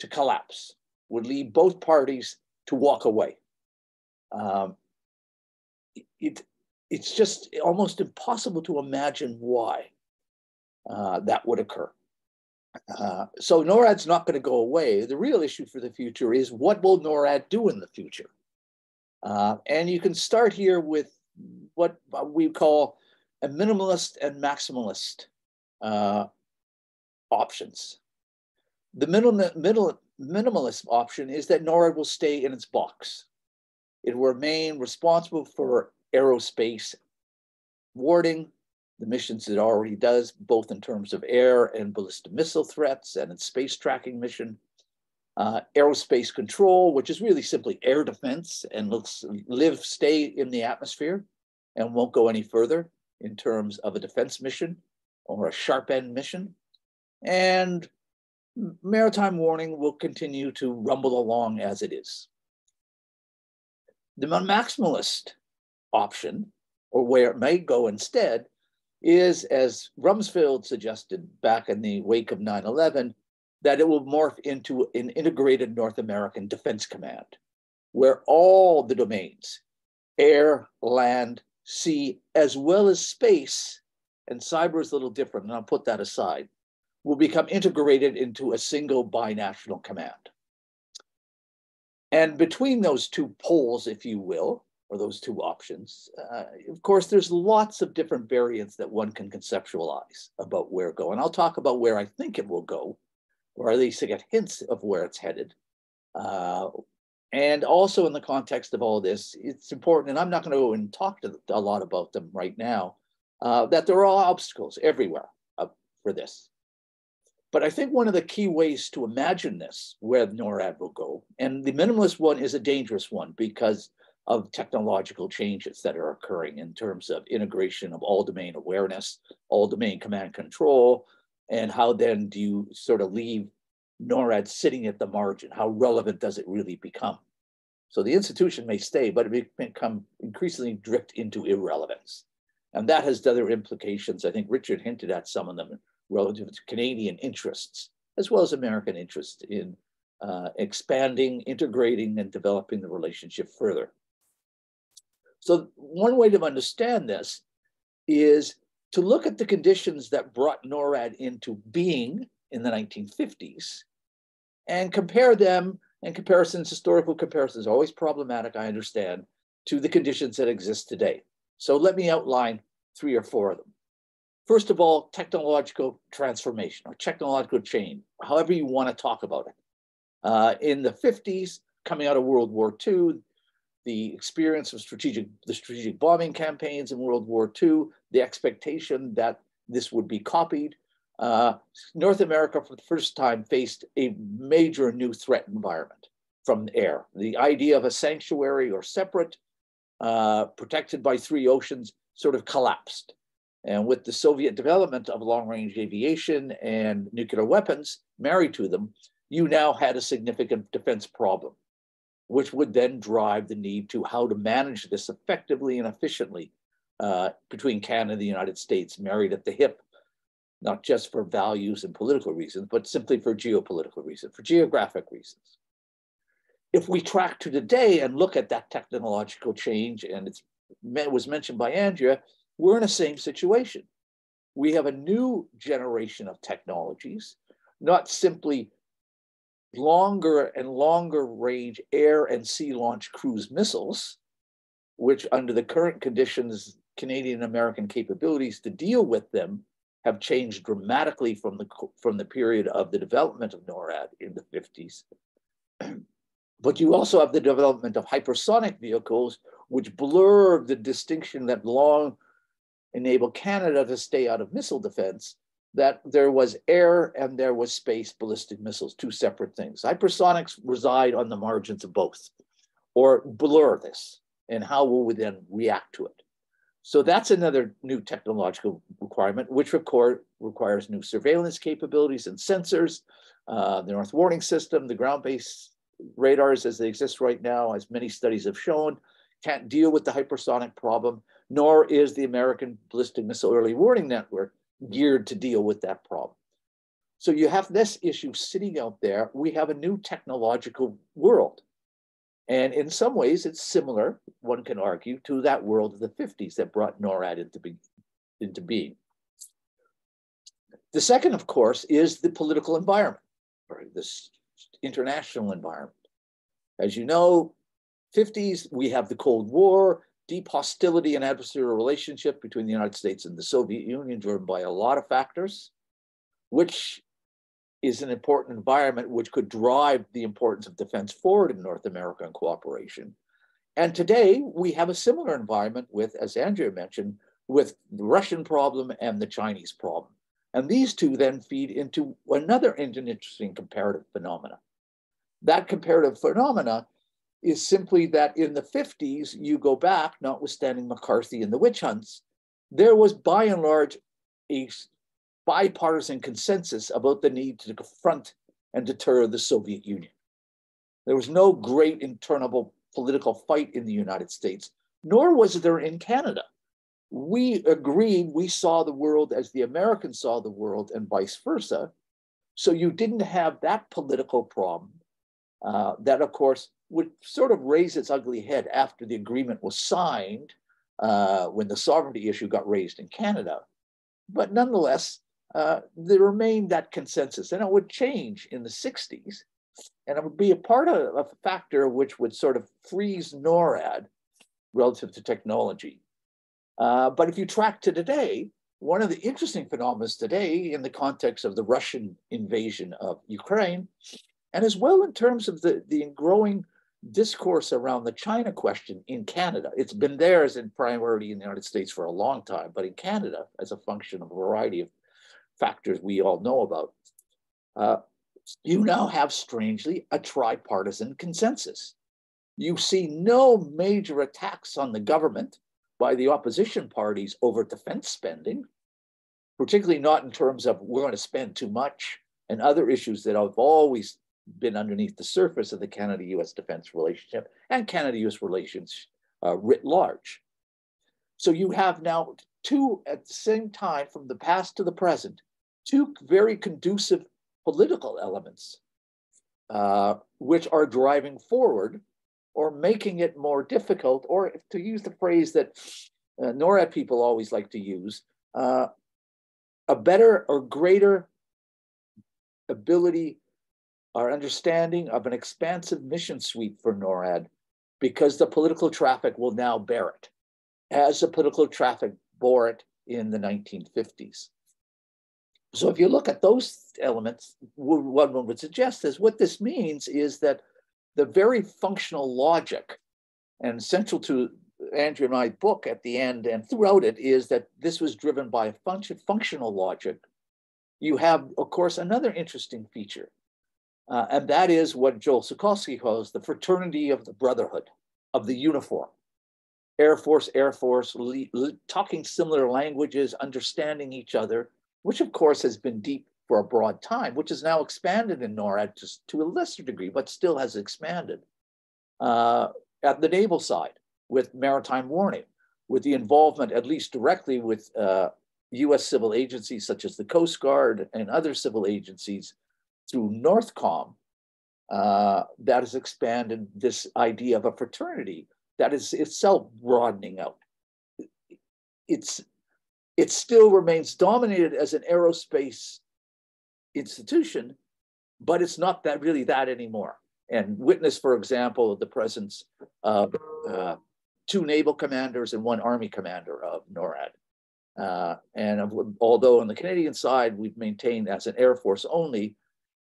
to collapse, would lead both parties to walk away. Um, it, it's just almost impossible to imagine why uh, that would occur. Uh, so NORAD's not going to go away. The real issue for the future is what will NORAD do in the future? Uh, and you can start here with what we call a minimalist and maximalist uh, options. The middle, minimalist option is that NORAD will stay in its box. It will remain responsible for aerospace warding, the missions it already does, both in terms of air and ballistic missile threats and its space tracking mission. Uh, aerospace control, which is really simply air defense and looks live, stay in the atmosphere and won't go any further in terms of a defense mission or a sharp end mission. And maritime warning will continue to rumble along as it is. The maximalist option, or where it may go instead, is, as Rumsfeld suggested back in the wake of 9 11, that it will morph into an integrated North American Defense Command, where all the domains, air, land, sea, as well as space, and cyber is a little different, and I'll put that aside, will become integrated into a single binational command. And between those two poles, if you will, or those two options. Uh, of course, there's lots of different variants that one can conceptualize about where go. And I'll talk about where I think it will go, or at least to get hints of where it's headed. Uh, and also in the context of all this, it's important, and I'm not going to go and talk to a lot about them right now, uh, that there are obstacles everywhere uh, for this. But I think one of the key ways to imagine this, where NORAD will go, and the minimalist one is a dangerous one because of technological changes that are occurring in terms of integration of all domain awareness, all domain command control, and how then do you sort of leave NORAD sitting at the margin? How relevant does it really become? So the institution may stay, but it may become increasingly drift into irrelevance. And that has other implications. I think Richard hinted at some of them relative to Canadian interests, as well as American interests in uh, expanding, integrating, and developing the relationship further. So one way to understand this is to look at the conditions that brought NORAD into being in the 1950s and compare them and comparisons, historical comparisons, always problematic, I understand, to the conditions that exist today. So let me outline three or four of them. First of all, technological transformation or technological change, however you want to talk about it. Uh, in the 50s, coming out of World War II, the experience of strategic, the strategic bombing campaigns in World War II, the expectation that this would be copied. Uh, North America, for the first time, faced a major new threat environment from the air. The idea of a sanctuary or separate, uh, protected by three oceans, sort of collapsed. And with the Soviet development of long range aviation and nuclear weapons married to them, you now had a significant defense problem which would then drive the need to how to manage this effectively and efficiently uh, between Canada and the United States, married at the hip, not just for values and political reasons, but simply for geopolitical reasons, for geographic reasons. If we track to today and look at that technological change, and it was mentioned by Andrea, we're in the same situation. We have a new generation of technologies, not simply longer and longer range air and sea launch cruise missiles, which under the current conditions, Canadian American capabilities to deal with them have changed dramatically from the, from the period of the development of NORAD in the 50s. but you also have the development of hypersonic vehicles, which blur the distinction that long enabled Canada to stay out of missile defense, that there was air and there was space ballistic missiles, two separate things. Hypersonics reside on the margins of both, or blur this, and how will we then react to it? So that's another new technological requirement, which record, requires new surveillance capabilities and sensors, uh, the North Warning System, the ground-based radars as they exist right now, as many studies have shown, can't deal with the hypersonic problem, nor is the American Ballistic Missile Early Warning Network geared to deal with that problem. So you have this issue sitting out there. We have a new technological world. And in some ways, it's similar, one can argue, to that world of the 50s that brought NORAD into, be, into being. The second, of course, is the political environment, or this international environment. As you know, 50s, we have the Cold War, deep hostility and adversarial relationship between the United States and the Soviet Union, driven by a lot of factors, which is an important environment which could drive the importance of defense forward in North America and cooperation. And today we have a similar environment with, as Andrea mentioned, with the Russian problem and the Chinese problem. And these two then feed into another interesting comparative phenomena. That comparative phenomena is simply that in the 50s, you go back, notwithstanding McCarthy and the witch hunts, there was by and large a bipartisan consensus about the need to confront and deter the Soviet Union. There was no great internal political fight in the United States, nor was there in Canada. We agreed, we saw the world as the Americans saw the world, and vice versa. So you didn't have that political problem. Uh, that, of course, would sort of raise its ugly head after the agreement was signed, uh, when the sovereignty issue got raised in Canada. But nonetheless, uh, there remained that consensus, and it would change in the 60s, and it would be a part of a factor which would sort of freeze NORAD relative to technology. Uh, but if you track to today, one of the interesting phenomena today in the context of the Russian invasion of Ukraine, and as well in terms of the, the growing discourse around the China question in Canada. It's been there as in priority in the United States for a long time, but in Canada, as a function of a variety of factors we all know about, uh, you now have strangely a tripartisan consensus. You see no major attacks on the government by the opposition parties over defense spending, particularly not in terms of we're going to spend too much and other issues that have always been underneath the surface of the Canada US defense relationship and Canada US relations uh, writ large. So you have now two, at the same time, from the past to the present, two very conducive political elements uh, which are driving forward or making it more difficult, or to use the phrase that uh, NORAD people always like to use, uh, a better or greater ability our understanding of an expansive mission suite for NORAD because the political traffic will now bear it, as the political traffic bore it in the 1950s. So if you look at those elements, what one would suggest is what this means is that the very functional logic and central to Andrea and my book at the end and throughout it is that this was driven by a function, functional logic. You have, of course, another interesting feature, uh, and that is what Joel Sokolsky calls the fraternity of the brotherhood of the uniform. Air Force, Air Force, talking similar languages, understanding each other, which of course has been deep for a broad time, which is now expanded in NORAD just to a lesser degree, but still has expanded. Uh, at the naval side, with maritime warning, with the involvement, at least directly, with uh, US civil agencies such as the Coast Guard and other civil agencies through Northcom uh, that has expanded this idea of a fraternity that is itself broadening out. It's, it still remains dominated as an aerospace institution, but it's not that really that anymore. And witness, for example, the presence of uh, two naval commanders and one army commander of NORAD. Uh, and although on the Canadian side, we've maintained as an Air Force only,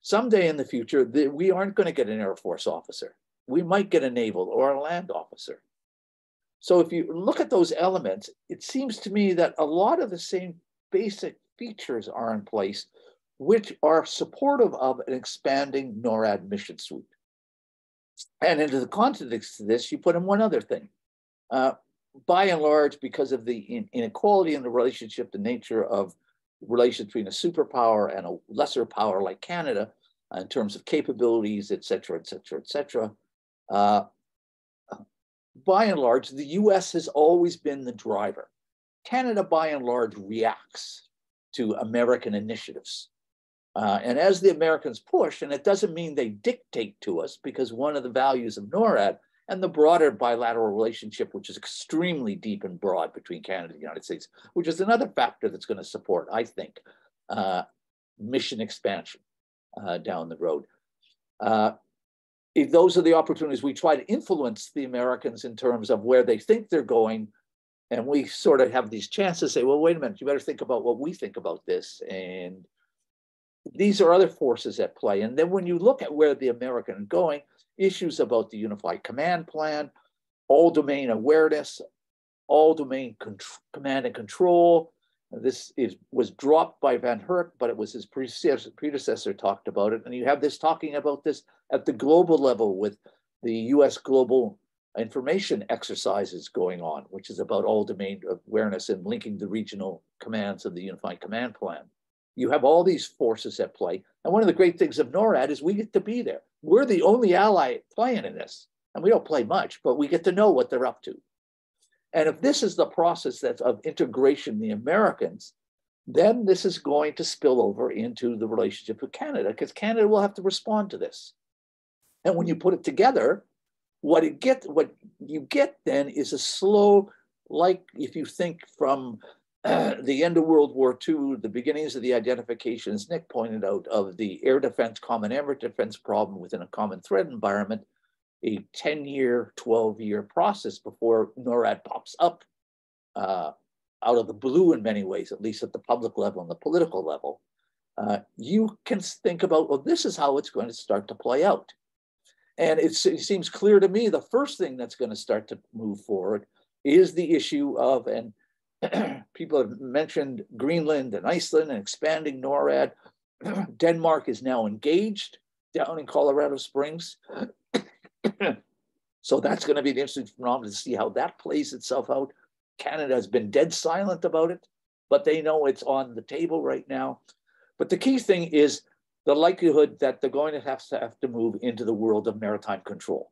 someday in the future, the, we aren't going to get an Air Force officer. we might get a naval or a land officer. So if you look at those elements, it seems to me that a lot of the same basic features are in place, which are supportive of an expanding NORAD mission suite. And into the context of this, you put in one other thing. Uh, by and large, because of the inequality in the relationship, the nature of relations between a superpower and a lesser power like Canada, uh, in terms of capabilities, et cetera, et cetera, et cetera, uh, by and large, the US has always been the driver. Canada, by and large, reacts to American initiatives. Uh, and as the Americans push, and it doesn't mean they dictate to us, because one of the values of NORAD and the broader bilateral relationship, which is extremely deep and broad between Canada and the United States, which is another factor that's going to support, I think, uh, mission expansion uh, down the road. Uh, if those are the opportunities we try to influence the Americans in terms of where they think they're going. And we sort of have these chances to say, well, wait a minute, you better think about what we think about this. And these are other forces at play. And then when you look at where the American are going, issues about the unified command plan, all domain awareness, all domain command and control. This is was dropped by VanHerck, but it was his predecessor, predecessor talked about it. And you have this talking about this at the global level with the US global information exercises going on, which is about all domain awareness and linking the regional commands of the unified command plan. You have all these forces at play. And one of the great things of NORAD is we get to be there we're the only ally playing in this. And we don't play much, but we get to know what they're up to. And if this is the process that's of integration, the Americans, then this is going to spill over into the relationship with Canada because Canada will have to respond to this. And when you put it together, what it get what you get then is a slow, like if you think from the end of World War II, the beginnings of the identifications Nick pointed out of the air defense, common air defense problem within a common threat environment, a 10 year, 12 year process before NORAD pops up uh, out of the blue in many ways, at least at the public level and the political level. Uh, you can think about, well, this is how it's going to start to play out. And it seems clear to me the first thing that's going to start to move forward is the issue of, and people have mentioned Greenland and Iceland and expanding NORAD. Denmark is now engaged down in Colorado Springs. so that's going to be an interesting phenomenon to see how that plays itself out. Canada has been dead silent about it, but they know it's on the table right now. But the key thing is the likelihood that they're going to have to have to move into the world of maritime control.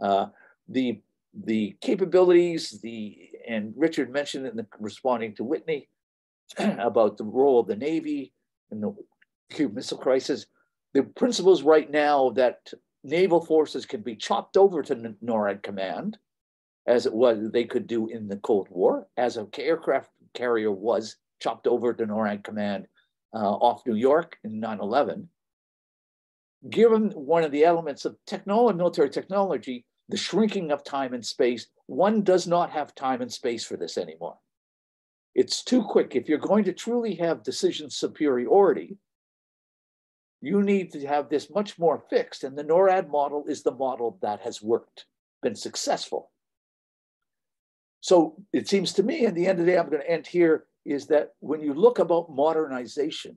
Uh, the the capabilities, the and Richard mentioned in the responding to Whitney about the role of the Navy in the Cuban Missile Crisis. The principles right now that naval forces can be chopped over to NORAD command, as it was they could do in the Cold War, as a aircraft carrier was chopped over to NORAD command uh, off New York in 9/11. Given one of the elements of technology, military technology, the shrinking of time and space, one does not have time and space for this anymore. It's too quick. If you're going to truly have decision superiority, you need to have this much more fixed. And the NORAD model is the model that has worked, been successful. So it seems to me, at the end of the day, I'm going to end here, is that when you look about modernization,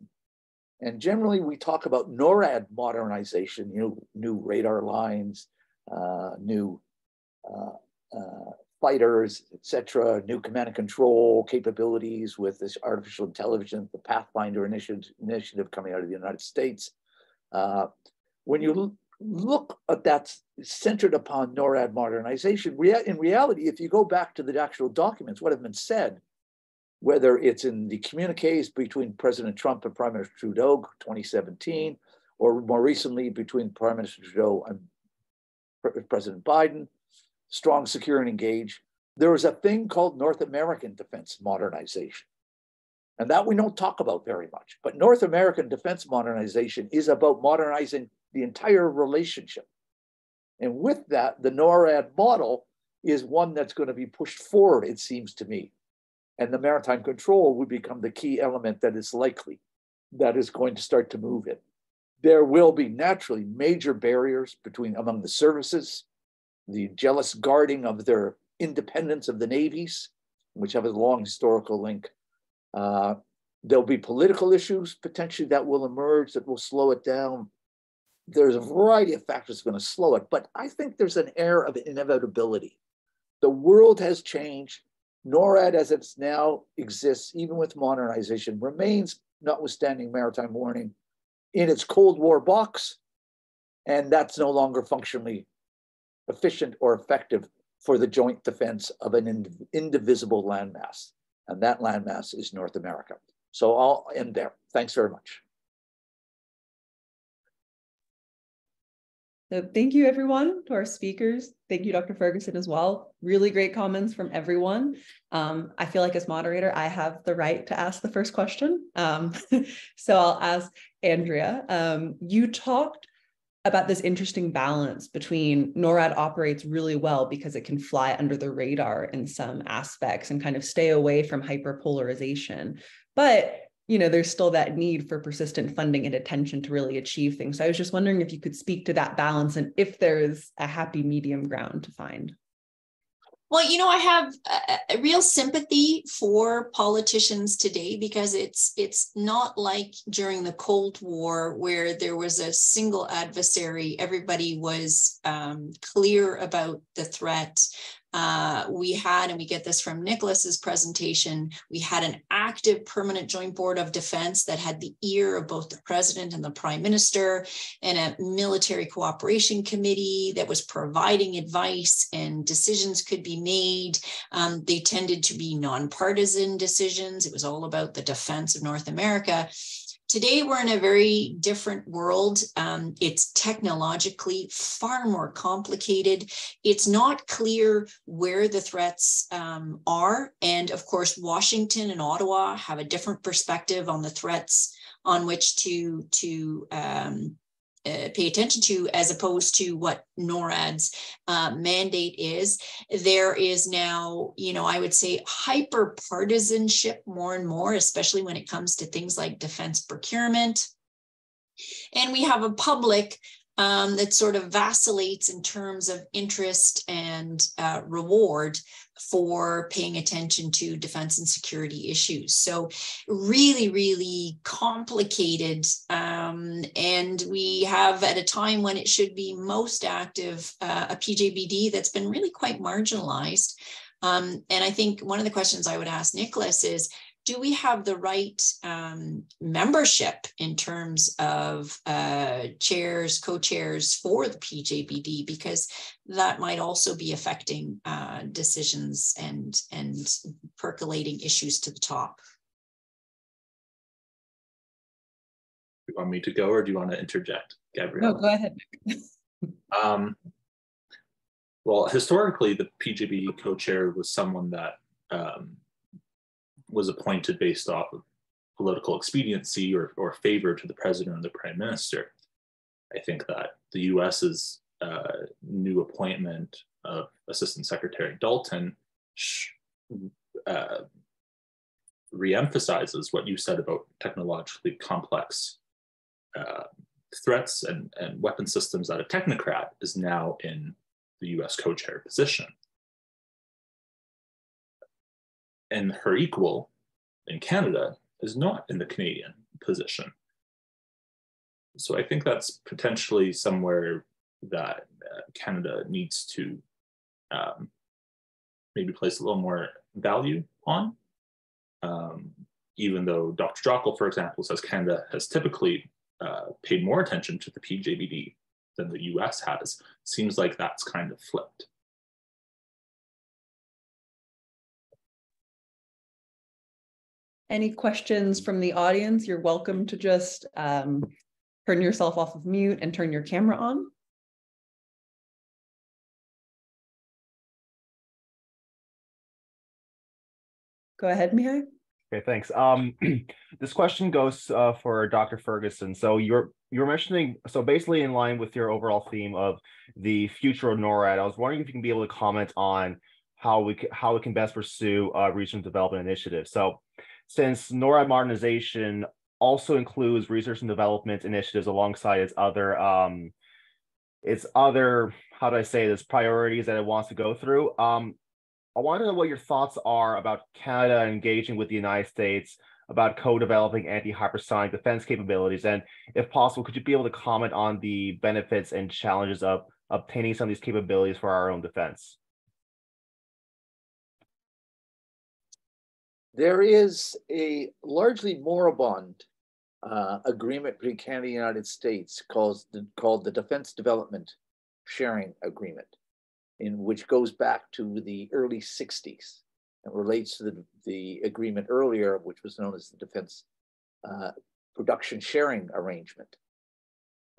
and generally we talk about NORAD modernization, you know, new radar lines, uh, new uh, uh, fighters, etc., new command and control capabilities with this artificial intelligence, the Pathfinder initiative, initiative coming out of the United States. Uh, when you look at that centered upon NORAD modernization, rea in reality, if you go back to the actual documents, what have been said, whether it's in the communiques between President Trump and Prime Minister Trudeau 2017, or more recently between Prime Minister Trudeau and President Biden, strong, secure, and engage. There is a thing called North American defense modernization. And that we don't talk about very much. But North American defense modernization is about modernizing the entire relationship. And with that, the NORAD model is one that's going to be pushed forward, it seems to me. And the maritime control would become the key element that is likely that is going to start to move it. There will be naturally major barriers between among the services, the jealous guarding of their independence of the navies, which have a long historical link. Uh, there'll be political issues potentially that will emerge that will slow it down. There's a variety of factors going to slow it, but I think there's an air of inevitability. The world has changed. NORAD, as it now exists, even with modernization, remains, notwithstanding maritime warning, in its Cold War box. And that's no longer functionally efficient or effective for the joint defense of an ind indivisible landmass. And that landmass is North America. So I'll end there. Thanks very much. So thank you everyone to our speakers. Thank you, Dr. Fergusson as well. Really great comments from everyone. Um, I feel like as moderator, I have the right to ask the first question. Um, so I'll ask Andrea. Um, you talked about this interesting balance between NORAD operates really well because it can fly under the radar in some aspects and kind of stay away from hyperpolarization. But you know, there's still that need for persistent funding and attention to really achieve things. So I was just wondering if you could speak to that balance and if there's a happy medium ground to find. Well, you know, I have a, a, real sympathy for politicians today because it's it's not like during the Cold War where there was a single adversary. Everybody was um, clear about the threat uh, we had, and we get this from Nicholas's presentation, we had an active permanent joint board of defense that had the ear of both the president and the prime minister, and a military cooperation committee that was providing advice and decisions could be made. Um, they tended to be nonpartisan decisions. It was all about the defense of North America. Today, we're in a very different world. Um, it's technologically far more complicated. It's not clear where the threats um, are. And of course, Washington and Ottawa have a different perspective on the threats on which to, to um, uh, pay attention to as opposed to what NORAD's uh, mandate is. There is now, you know, I would say hyper partisanship more and more, especially when it comes to things like defense procurement. And we have a public um, that sort of vacillates in terms of interest and uh, reward for paying attention to defense and security issues. So, really, really complicated. Um, and we have, at a time when it should be most active, uh, a PJBD that's been really quite marginalized. Um, and I think one of the questions I would ask Nicholas is do we have the right um, membership in terms of uh, chairs, co-chairs for the PJBD? Because that might also be affecting uh, decisions and and percolating issues to the top. Do you want me to go, or do you want to interject, Gabrielle? No, go ahead. um, well, historically, the PJBD co-chair was someone that um, was appointed based off of political expediency or, or favor to the president or the prime minister. I think that the US's uh, new appointment of Assistant Secretary Dalton uh, reemphasizes what you said about technologically complex uh, threats and, and weapon systems that a technocrat is now in the US co chair position. And her equal in Canada is not in the Canadian position. So I think that's potentially somewhere that uh, Canada needs to um, maybe place a little more value on. Um, even though Dr. Jockel, for example, says Canada has typically uh, paid more attention to the PJBD than the US has, seems like that's kind of flipped. Any questions from the audience? You're welcome to just um, turn yourself off of mute and turn your camera on. Go ahead, Mihai. Okay, thanks. Um, this question goes uh, for Dr. Fergusson. So you're you're mentioning so basically in line with your overall theme of the future of NORAD. I was wondering if you can be able to comment on how we how we can best pursue uh, regional development initiatives. So since NORAD modernization also includes research and development initiatives alongside its other um, its other how do I say this priorities that it wants to go through. Um, I want to know what your thoughts are about Canada engaging with the United States about co-developing anti-hypersonic defense capabilities, and if possible, could you be able to comment on the benefits and challenges of obtaining some of these capabilities for our own defense? There is a largely moribund uh, agreement between Canada and the United States called the, called the Defense Development Sharing Agreement, in which goes back to the early 60s and relates to the, the agreement earlier, which was known as the Defense uh, Production Sharing Arrangement.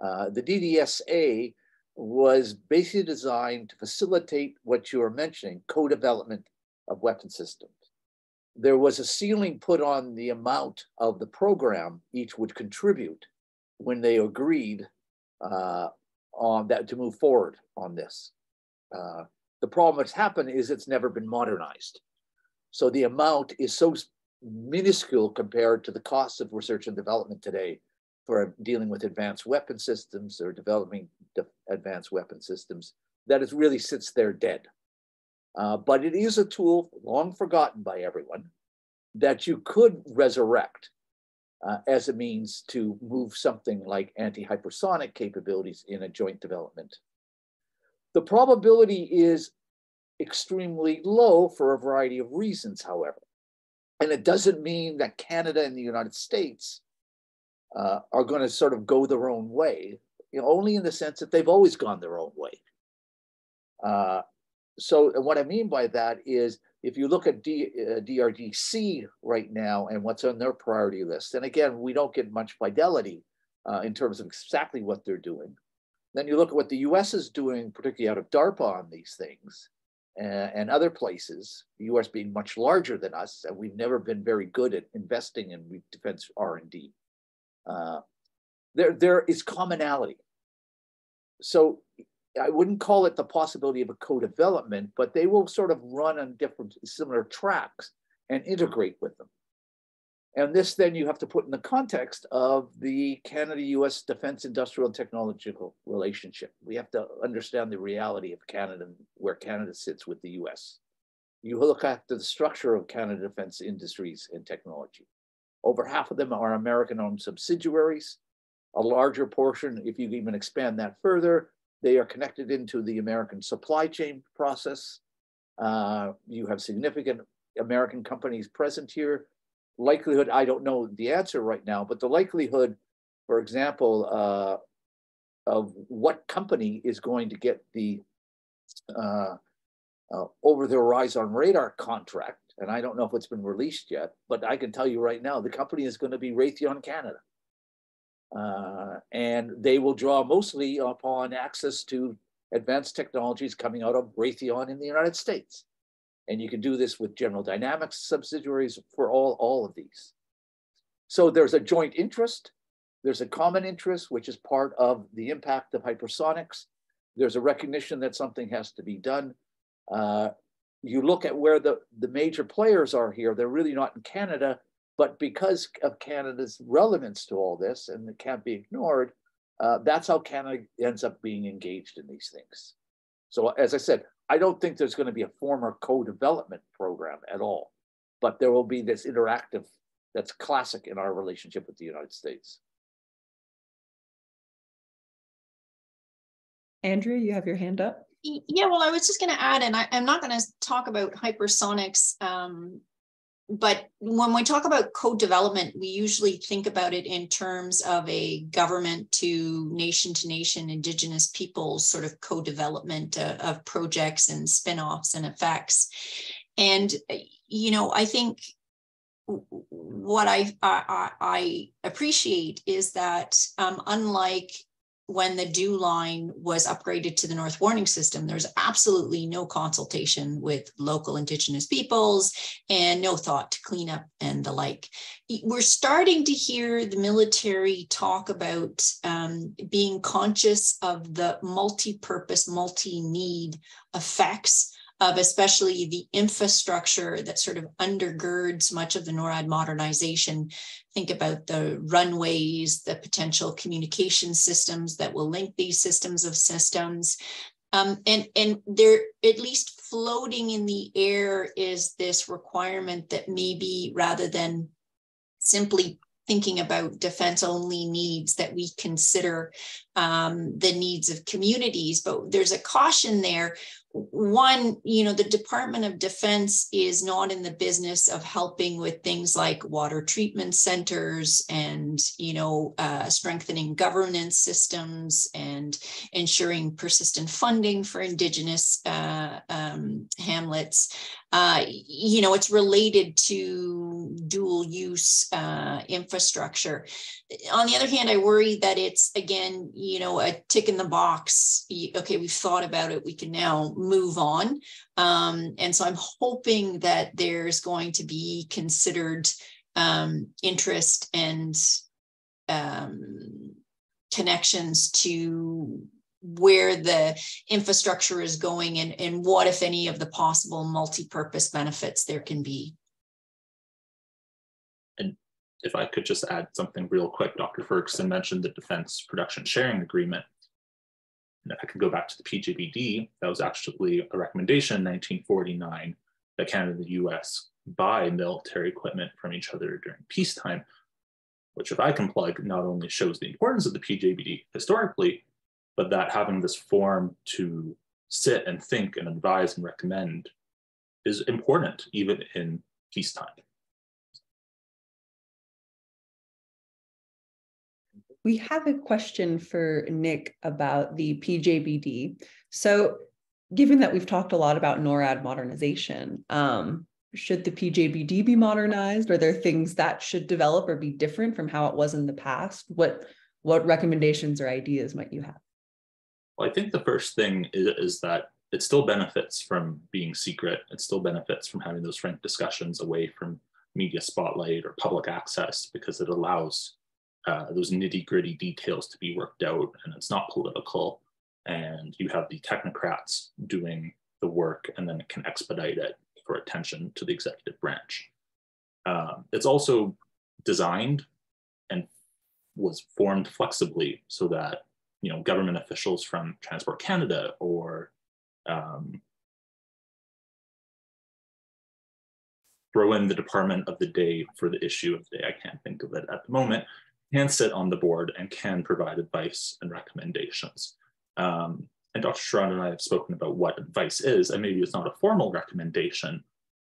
Uh, the DDSA was basically designed to facilitate what you are mentioning, co-development of weapon systems there was a ceiling put on the amount of the program each would contribute when they agreed uh, on that to move forward on this. Uh, the problem that's happened is it's never been modernized. So the amount is so minuscule compared to the cost of research and development today for dealing with advanced weapon systems or developing advanced weapon systems that it really sits there dead. Uh, but it is a tool long forgotten by everyone that you could resurrect uh, as a means to move something like anti-hypersonic capabilities in a joint development. The probability is extremely low for a variety of reasons, however. And it doesn't mean that Canada and the United States uh, are going to sort of go their own way, you know, only in the sense that they've always gone their own way. Uh, so what I mean by that is if you look at D, uh, DRDC right now and what's on their priority list, and again, we don't get much fidelity uh, in terms of exactly what they're doing. Then you look at what the US is doing, particularly out of DARPA on these things and, and other places, the US being much larger than us, and we've never been very good at investing in defense R&D. Uh, there, there is commonality. So I wouldn't call it the possibility of a co-development, but they will sort of run on different similar tracks and integrate with them. And this then you have to put in the context of the Canada-US defense industrial technological relationship. We have to understand the reality of Canada and where Canada sits with the US. You look at the structure of Canada defense industries and technology. Over half of them are American-owned subsidiaries. A larger portion, if you even expand that further, they are connected into the American supply chain process. Uh, you have significant American companies present here. Likelihood, I don't know the answer right now, but the likelihood, for example, uh, of what company is going to get the uh, uh, over the horizon radar contract, and I don't know if it's been released yet, but I can tell you right now, the company is going to be Raytheon Canada. Uh, and they will draw mostly upon access to advanced technologies coming out of Raytheon in the United States. And you can do this with General Dynamics subsidiaries for all, all of these. So there's a joint interest. There's a common interest, which is part of the impact of hypersonics. There's a recognition that something has to be done. Uh, you look at where the, the major players are here, they're really not in Canada, but because of Canada's relevance to all this, and it can't be ignored, uh, that's how Canada ends up being engaged in these things. So, as I said, I don't think there's going to be a former co-development program at all, but there will be this interactive that's classic in our relationship with the United States. Andrea, you have your hand up. Yeah, well, I was just going to add, and I, am not going to talk about hypersonics um, but when we talk about co-development, we usually think about it in terms of a government to nation to nation indigenous peoples sort of co-development uh, of projects and spin-offs and effects. And, you know, I think what I, I, I appreciate is that um, unlike when the DEW line was upgraded to the North Warning System, there's absolutely no consultation with local Indigenous peoples and no thought to clean up and the like. We're starting to hear the military talk about um, being conscious of the multi purpose, multi need effects of especially the infrastructure that sort of undergirds much of the NORAD modernization. Think about the runways, the potential communication systems that will link these systems of systems. Um, and, and they're at least floating in the air is this requirement that maybe rather than simply thinking about defense only needs that we consider um, the needs of communities but there's a caution there one, you know, the Department of Defense is not in the business of helping with things like water treatment centers and, you know, uh, strengthening governance systems and ensuring persistent funding for Indigenous uh, um, hamlets. Uh, you know, it's related to dual use uh, infrastructure. On the other hand, I worry that it's, again, you know, a tick in the box. Okay, we've thought about it. We can now move on. Um, and so I'm hoping that there's going to be considered um, interest and um, connections to where the infrastructure is going and, and what, if any, of the possible multi-purpose benefits there can be. If I could just add something real quick, Dr. Fergusson mentioned the Defense Production Sharing Agreement. And if I could go back to the PJBD, that was actually a recommendation in 1949 that Canada and the US buy military equipment from each other during peacetime, which if I can plug, not only shows the importance of the PJBD historically, but that having this forum to sit and think and advise and recommend is important even in peacetime. We have a question for Nick about the PJBD. So given that we've talked a lot about NORAD modernization, um, should the PJBD be modernized? Are there things that should develop or be different from how it was in the past? What, what recommendations or ideas might you have? Well, I think the first thing is, is, that it still benefits from being secret. It still benefits from having those frank discussions away from media spotlight or public access because it allows uh, those nitty gritty details to be worked out and it's not political. And you have the technocrats doing the work and then it can expedite it for attention to the executive branch. Um, it's also designed and was formed flexibly so that you know, government officials from Transport Canada or um, throw in the department of the day for the issue of the day. I can't think of it at the moment. Can sit on the board and can provide advice and recommendations. Um, and Dr. Charron and I have spoken about what advice is, and maybe it's not a formal recommendation,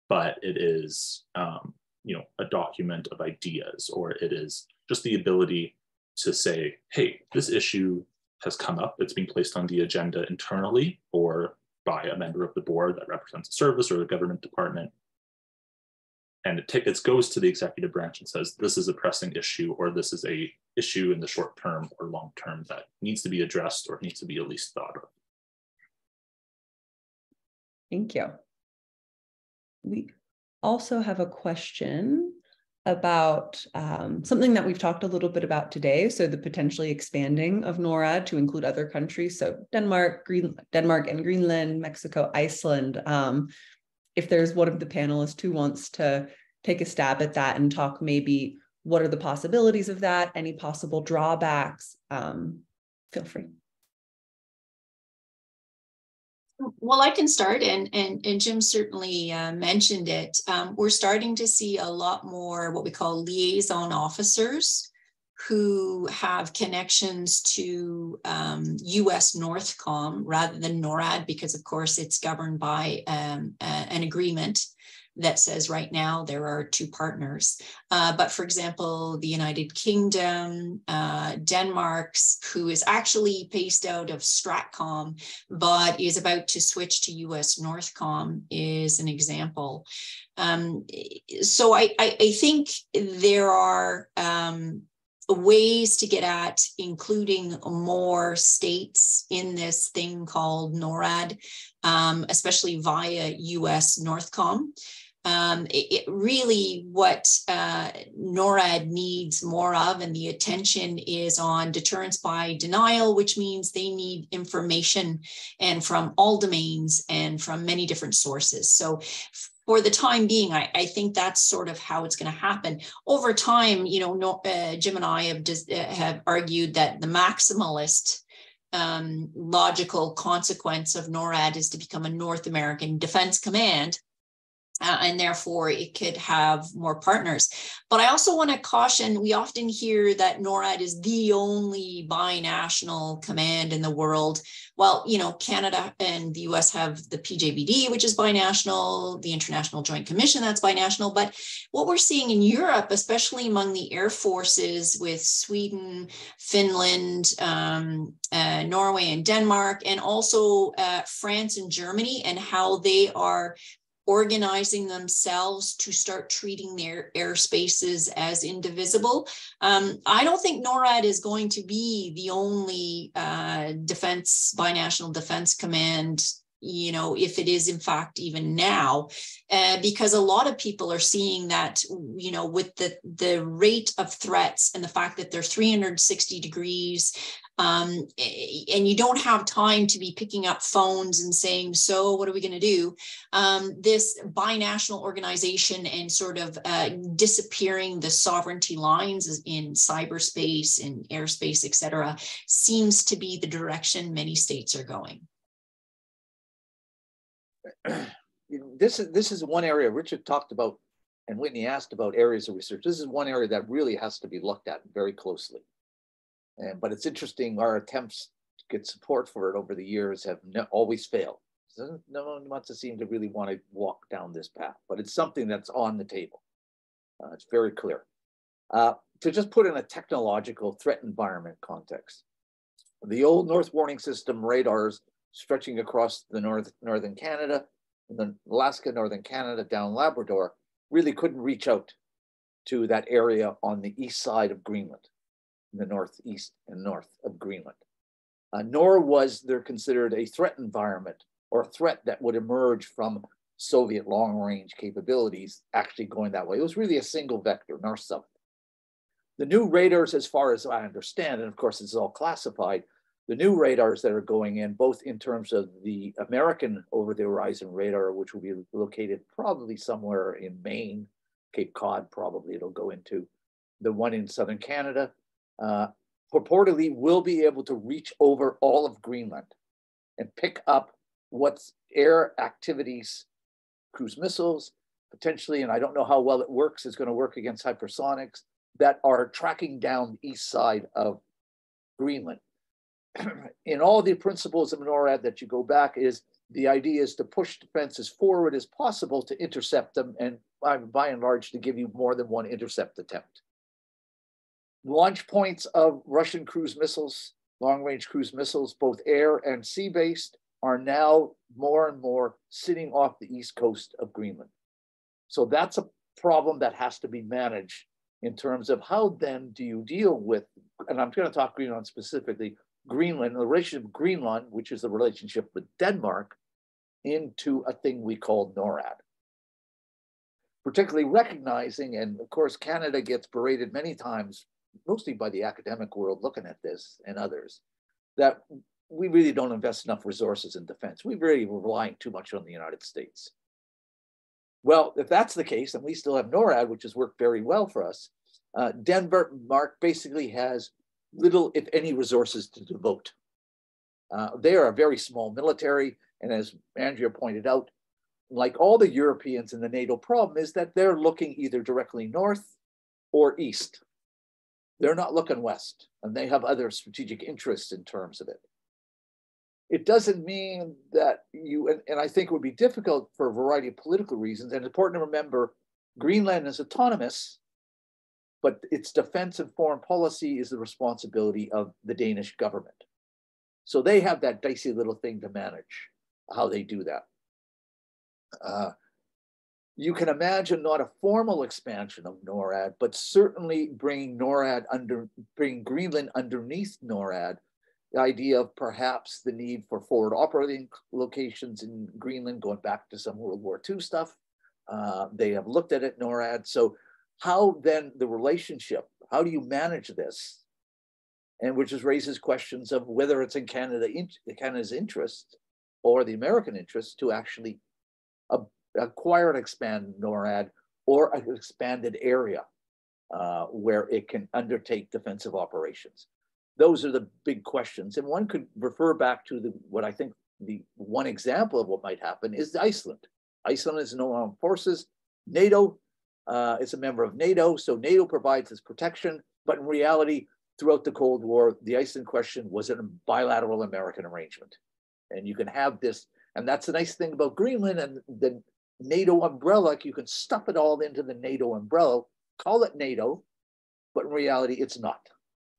but it is, um, you know, a document of ideas, or it is just the ability to say, hey, this issue has come up that's being placed on the agenda internally or by a member of the board that represents a service or a government department. And it, it goes to the executive branch and says, this is a pressing issue, or this is a issue in the short term or long term that needs to be addressed or needs to be at least thought of. Thank you. We also have a question about um, something that we've talked a little bit about today. So the potentially expanding of NORAD to include other countries. So Denmark, Green, Denmark and Greenland, Mexico, Iceland. Um, if there's one of the panelists who wants to take a stab at that and talk maybe what are the possibilities of that, any possible drawbacks, um, feel free. Well, I can start, and and and Jim certainly uh, mentioned it. Um, we're starting to see a lot more what we call liaison officers who have connections to um, U.S. Northcom rather than NORAD, because of course it's governed by um, a, an agreement that says right now there are two partners. Uh, but for example, the United Kingdom, uh, Denmark's, who is actually based out of Stratcom, but is about to switch to US Northcom, is an example. Um, so I, I, I, think there are um, ways to get at including more states in this thing called NORAD, um, especially via US Northcom. Um, it, it, really what uh, NORAD needs more of, and the attention is on deterrence by denial, which means they need information and from all domains and from many different sources. So for the time being, I, I, think that's sort of how it's going to happen. Over time, you know, no, uh, Jim and I have, just, uh, have argued that the maximalist um, logical consequence of NORAD is to become a North American Defense Command uh, and therefore it could have more partners. But I also want to caution we often hear that NORAD is the only binational command in the world. Well, you know, Canada and the US have the PJBD, which is binational, the International Joint Commission, that's binational. But what we're seeing in Europe, especially among the air forces with Sweden, Finland, um, uh, Norway, and Denmark, and also uh, France and Germany, and how they are organizing themselves to start treating their airspaces as indivisible. Um, I don't think NORAD is going to be the only uh, defense, binational defense command you know if it is in fact even now uh, because a lot of people are seeing that you know with the the rate of threats and the fact that they're 360 degrees um, and you don't have time to be picking up phones and saying, so what are we going to do? Um, this binational organization and sort of uh, disappearing the sovereignty lines in cyberspace, in airspace, et cetera, seems to be the direction many states are going. This is, this is one area Richard talked about and Whitney asked about areas of research. This is one area that really has to be looked at very closely. And, but it's interesting, our attempts to get support for it over the years have no, always failed. So no one wants to seem to really want to walk down this path, but it's something that's on the table. Uh, it's very clear. Uh, to just put in a technological threat environment context, the old North Warning System radars stretching across the north, northern Canada, the Alaska, northern Canada, down Labrador, really couldn't reach out to that area on the east side of Greenland in the northeast and north of Greenland. Uh, nor was there considered a threat environment or a threat that would emerge from Soviet long range capabilities actually going that way. It was really a single vector, north south. The new radars, as far as I understand, and of course it's all classified, the new radars that are going in, both in terms of the American over the horizon radar, which will be located probably somewhere in Maine, Cape Cod, probably it'll go into, the one in southern Canada, uh, purportedly will be able to reach over all of Greenland and pick up what's air activities, cruise missiles, potentially, and I don't know how well it works, it's going to work against hypersonics that are tracking down the east side of Greenland. In all the principles of NORAD that you go back is the idea is to push defenses forward as possible to intercept them and by and large to give you more than one intercept attempt launch points of Russian cruise missiles, long range cruise missiles, both air and sea based, are now more and more sitting off the east coast of Greenland. So that's a problem that has to be managed in terms of how then do you deal with, and I'm going to talk Greenland specifically, Greenland, the relationship of Greenland, which is the relationship with Denmark, into a thing we call NORAD. Particularly recognizing, and of course, Canada gets berated many times mostly by the academic world looking at this and others, that we really don't invest enough resources in defense. We really relying too much on the United States. Well, if that's the case, and we still have NORAD, which has worked very well for us, uh, Denmark basically has little, if any, resources to devote. Uh, they are a very small military, and as Andrea pointed out, like all the Europeans in the NATO problem is that they're looking either directly north or east. They're not looking west, and they have other strategic interests in terms of it. It doesn't mean that you, and, and I think it would be difficult for a variety of political reasons, and it's important to remember Greenland is autonomous, but its defense and foreign policy is the responsibility of the Danish government. So they have that dicey little thing to manage, how they do that. Uh, you can imagine not a formal expansion of NORAD, but certainly bringing NORAD under, bringing Greenland underneath NORAD. The idea of perhaps the need for forward operating locations in Greenland, going back to some World War II stuff, Uh, they have looked at it, NORAD. So how then the relationship, how do you manage this? And which just raises questions of whether it's in Canada, in, Canada's interest or the American interest to actually acquire and expand NORAD or an expanded area uh, where it can undertake defensive operations. Those are the big questions. And one could refer back to the what I think the one example of what might happen is Iceland. Iceland is no armed forces. NATO uh, is a member of NATO, so NATO provides this protection. But in reality, throughout the Cold War, the Iceland question was a bilateral American arrangement. And you can have this, and that's the nice thing about Greenland and the NATO umbrella. You can stuff it all into the NATO umbrella, call it NATO, but in reality, it's not.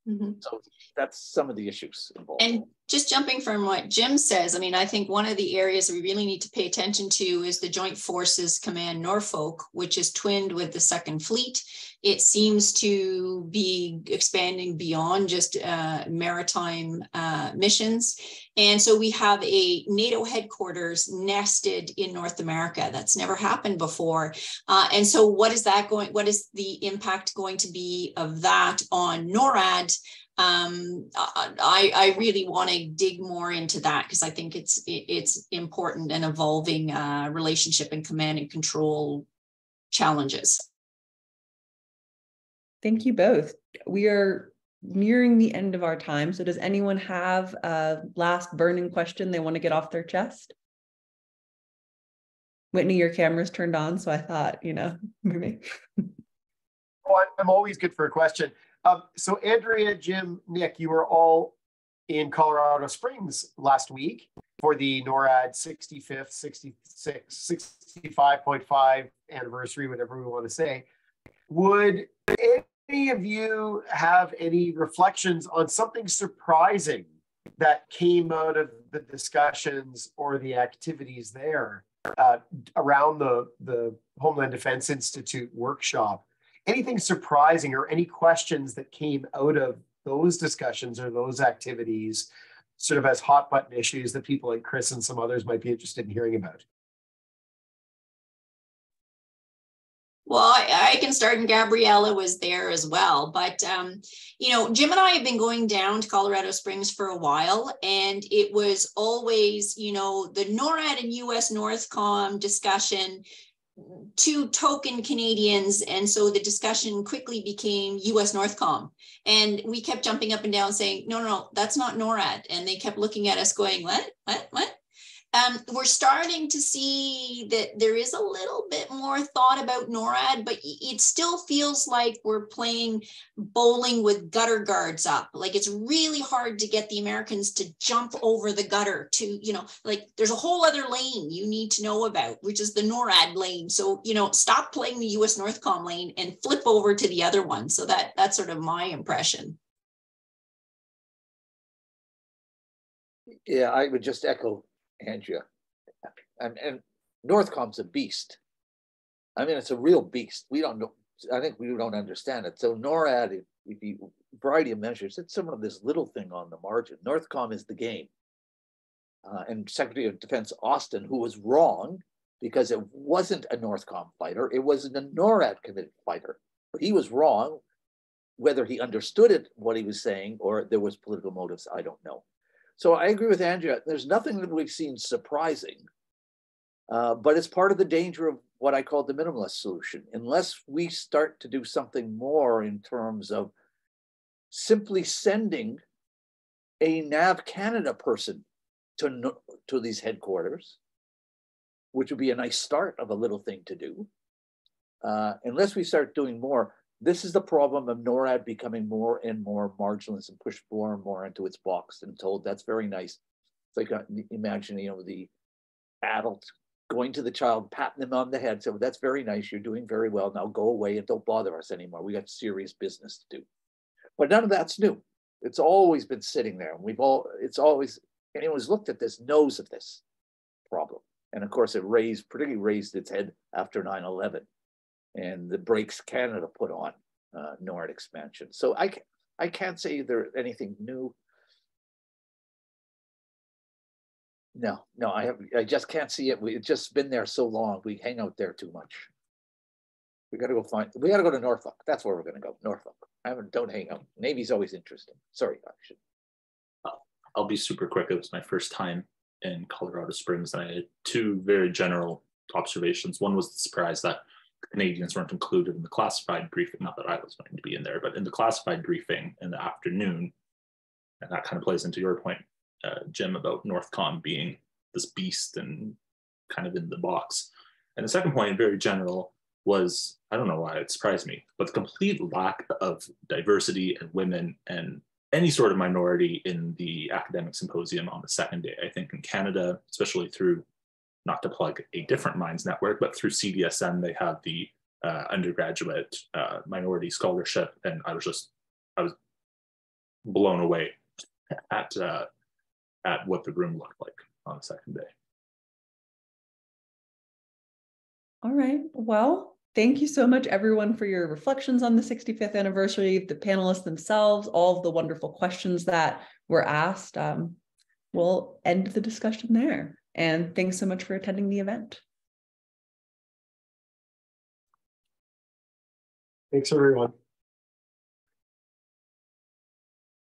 Mm-hmm. So that's some of the issues involved. And just jumping from what Jim says, I mean, I think one of the areas we really need to pay attention to is the Joint Forces Command Norfolk, which is twinned with the Second Fleet. It seems to be expanding beyond just uh, maritime uh, missions. And so we have a NATO headquarters nested in North America. That's never happened before. Uh, and so, what is that going? What is the impact going to be of that on NORAD? Um, I, I really want to dig more into that because I think it's it's important and evolving uh, relationship and command and control challenges. Thank you both. We are nearing the end of our time. So does anyone have a last burning question they want to get off their chest? Whitney, your camera's turned on, so I thought, you know, maybe. oh, I'm always good for a question. Um, so Andrea, Jim, Nick, you were all in Colorado Springs last week for the NORAD 65th, 66, 65.5 anniversary, whatever we want to say. Would any of you have any reflections on something surprising that came out of the discussions or the activities there uh, around the, the Homeland Defense Institute workshop? Anything surprising or any questions that came out of those discussions or those activities sort of as hot button issues that people like Chris and some others might be interested in hearing about? Well, I, I, can start, and Gabriella was there as well. But, um, you know, Jim and I have been going down to Colorado Springs for a while, and it was always, you know, the NORAD and US Northcom discussion two token Canadians. And so the discussion quickly became US Northcom. And we kept jumping up and down saying, no, no, no, that's not NORAD. And they kept looking at us going, what, what, what? Um, we're starting to see that there is a little bit more thought about NORAD, but it still feels like we're playing bowling with gutter guards up. Like it's really hard to get the Americans to jump over the gutter to, you know, like there's a whole other lane you need to know about, which is the NORAD lane. So, you know, stop playing the US Northcom lane and flip over to the other one. So that that's sort of my impression. Yeah, I would just echo Andrea. And, and Northcom's a beast. I mean, it's a real beast. We don't know. I think we don't understand it. So NORAD, if, if you variety of measures, it's some of this little thing on the margin. Northcom is the game. Uh, and Secretary of Defense Austin, who was wrong because it wasn't a Northcom fighter, it was a NORAD committed fighter. But he was wrong. Whether he understood it, what he was saying, or there was political motives, I don't know. So I agree with Andrea. There's nothing that we've seen surprising, uh, but it's part of the danger of what I call the minimalist solution. Unless we start to do something more in terms of simply sending a NAV Canada person to, to these headquarters, which would be a nice start of a little thing to do. Uh, unless we start doing more, this is the problem of NORAD becoming more and more marginalist and pushed more and more into its box and told that's very nice. It's like uh, imagine, you know, the adult going to the child, patting them on the head, so that's very nice. You're doing very well. Now go away and don't bother us anymore. We got serious business to do. But none of that's new. It's always been sitting there. We've all, it's always, anyone who's looked at this knows of this problem. And of course, it raised, particularly raised its head after 9 11 and the brakes Canada put on uh, NORAD expansion. So I, I can't say there's anything new. No, no, I have, I just can't see it. We've just been there so long. We hang out there too much. We gotta go find, we gotta go to Norfolk. That's where we're gonna go, Norfolk. I haven't, don't hang out. Navy's always interesting. Sorry, I should. I'll be super quick. It was my first time in Colorado Springs, and I had two very general observations. One was the surprise that Canadians weren't included in the classified briefing. Not that I was going to be in there, but in the classified briefing in the afternoon, and that kind of plays into your point, uh, Jim, about Northcom being this beast and kind of in the box. And the second point, very general, was I don't know why it surprised me, but the complete lack of diversity and women and any sort of minority in the academic symposium on the second day. I think in Canada, especially through, not to plug a different Minds network, but through CDSM, they have the uh, undergraduate uh, minority scholarship. And I was just, I was blown away at, uh, at what the room looked like on the second day. All right. Well, thank you so much, everyone, for your reflections on the 65th anniversary, the panelists themselves, all of the wonderful questions that were asked. Um, we'll end the discussion there. And thanks so much for attending the event. Thanks, everyone.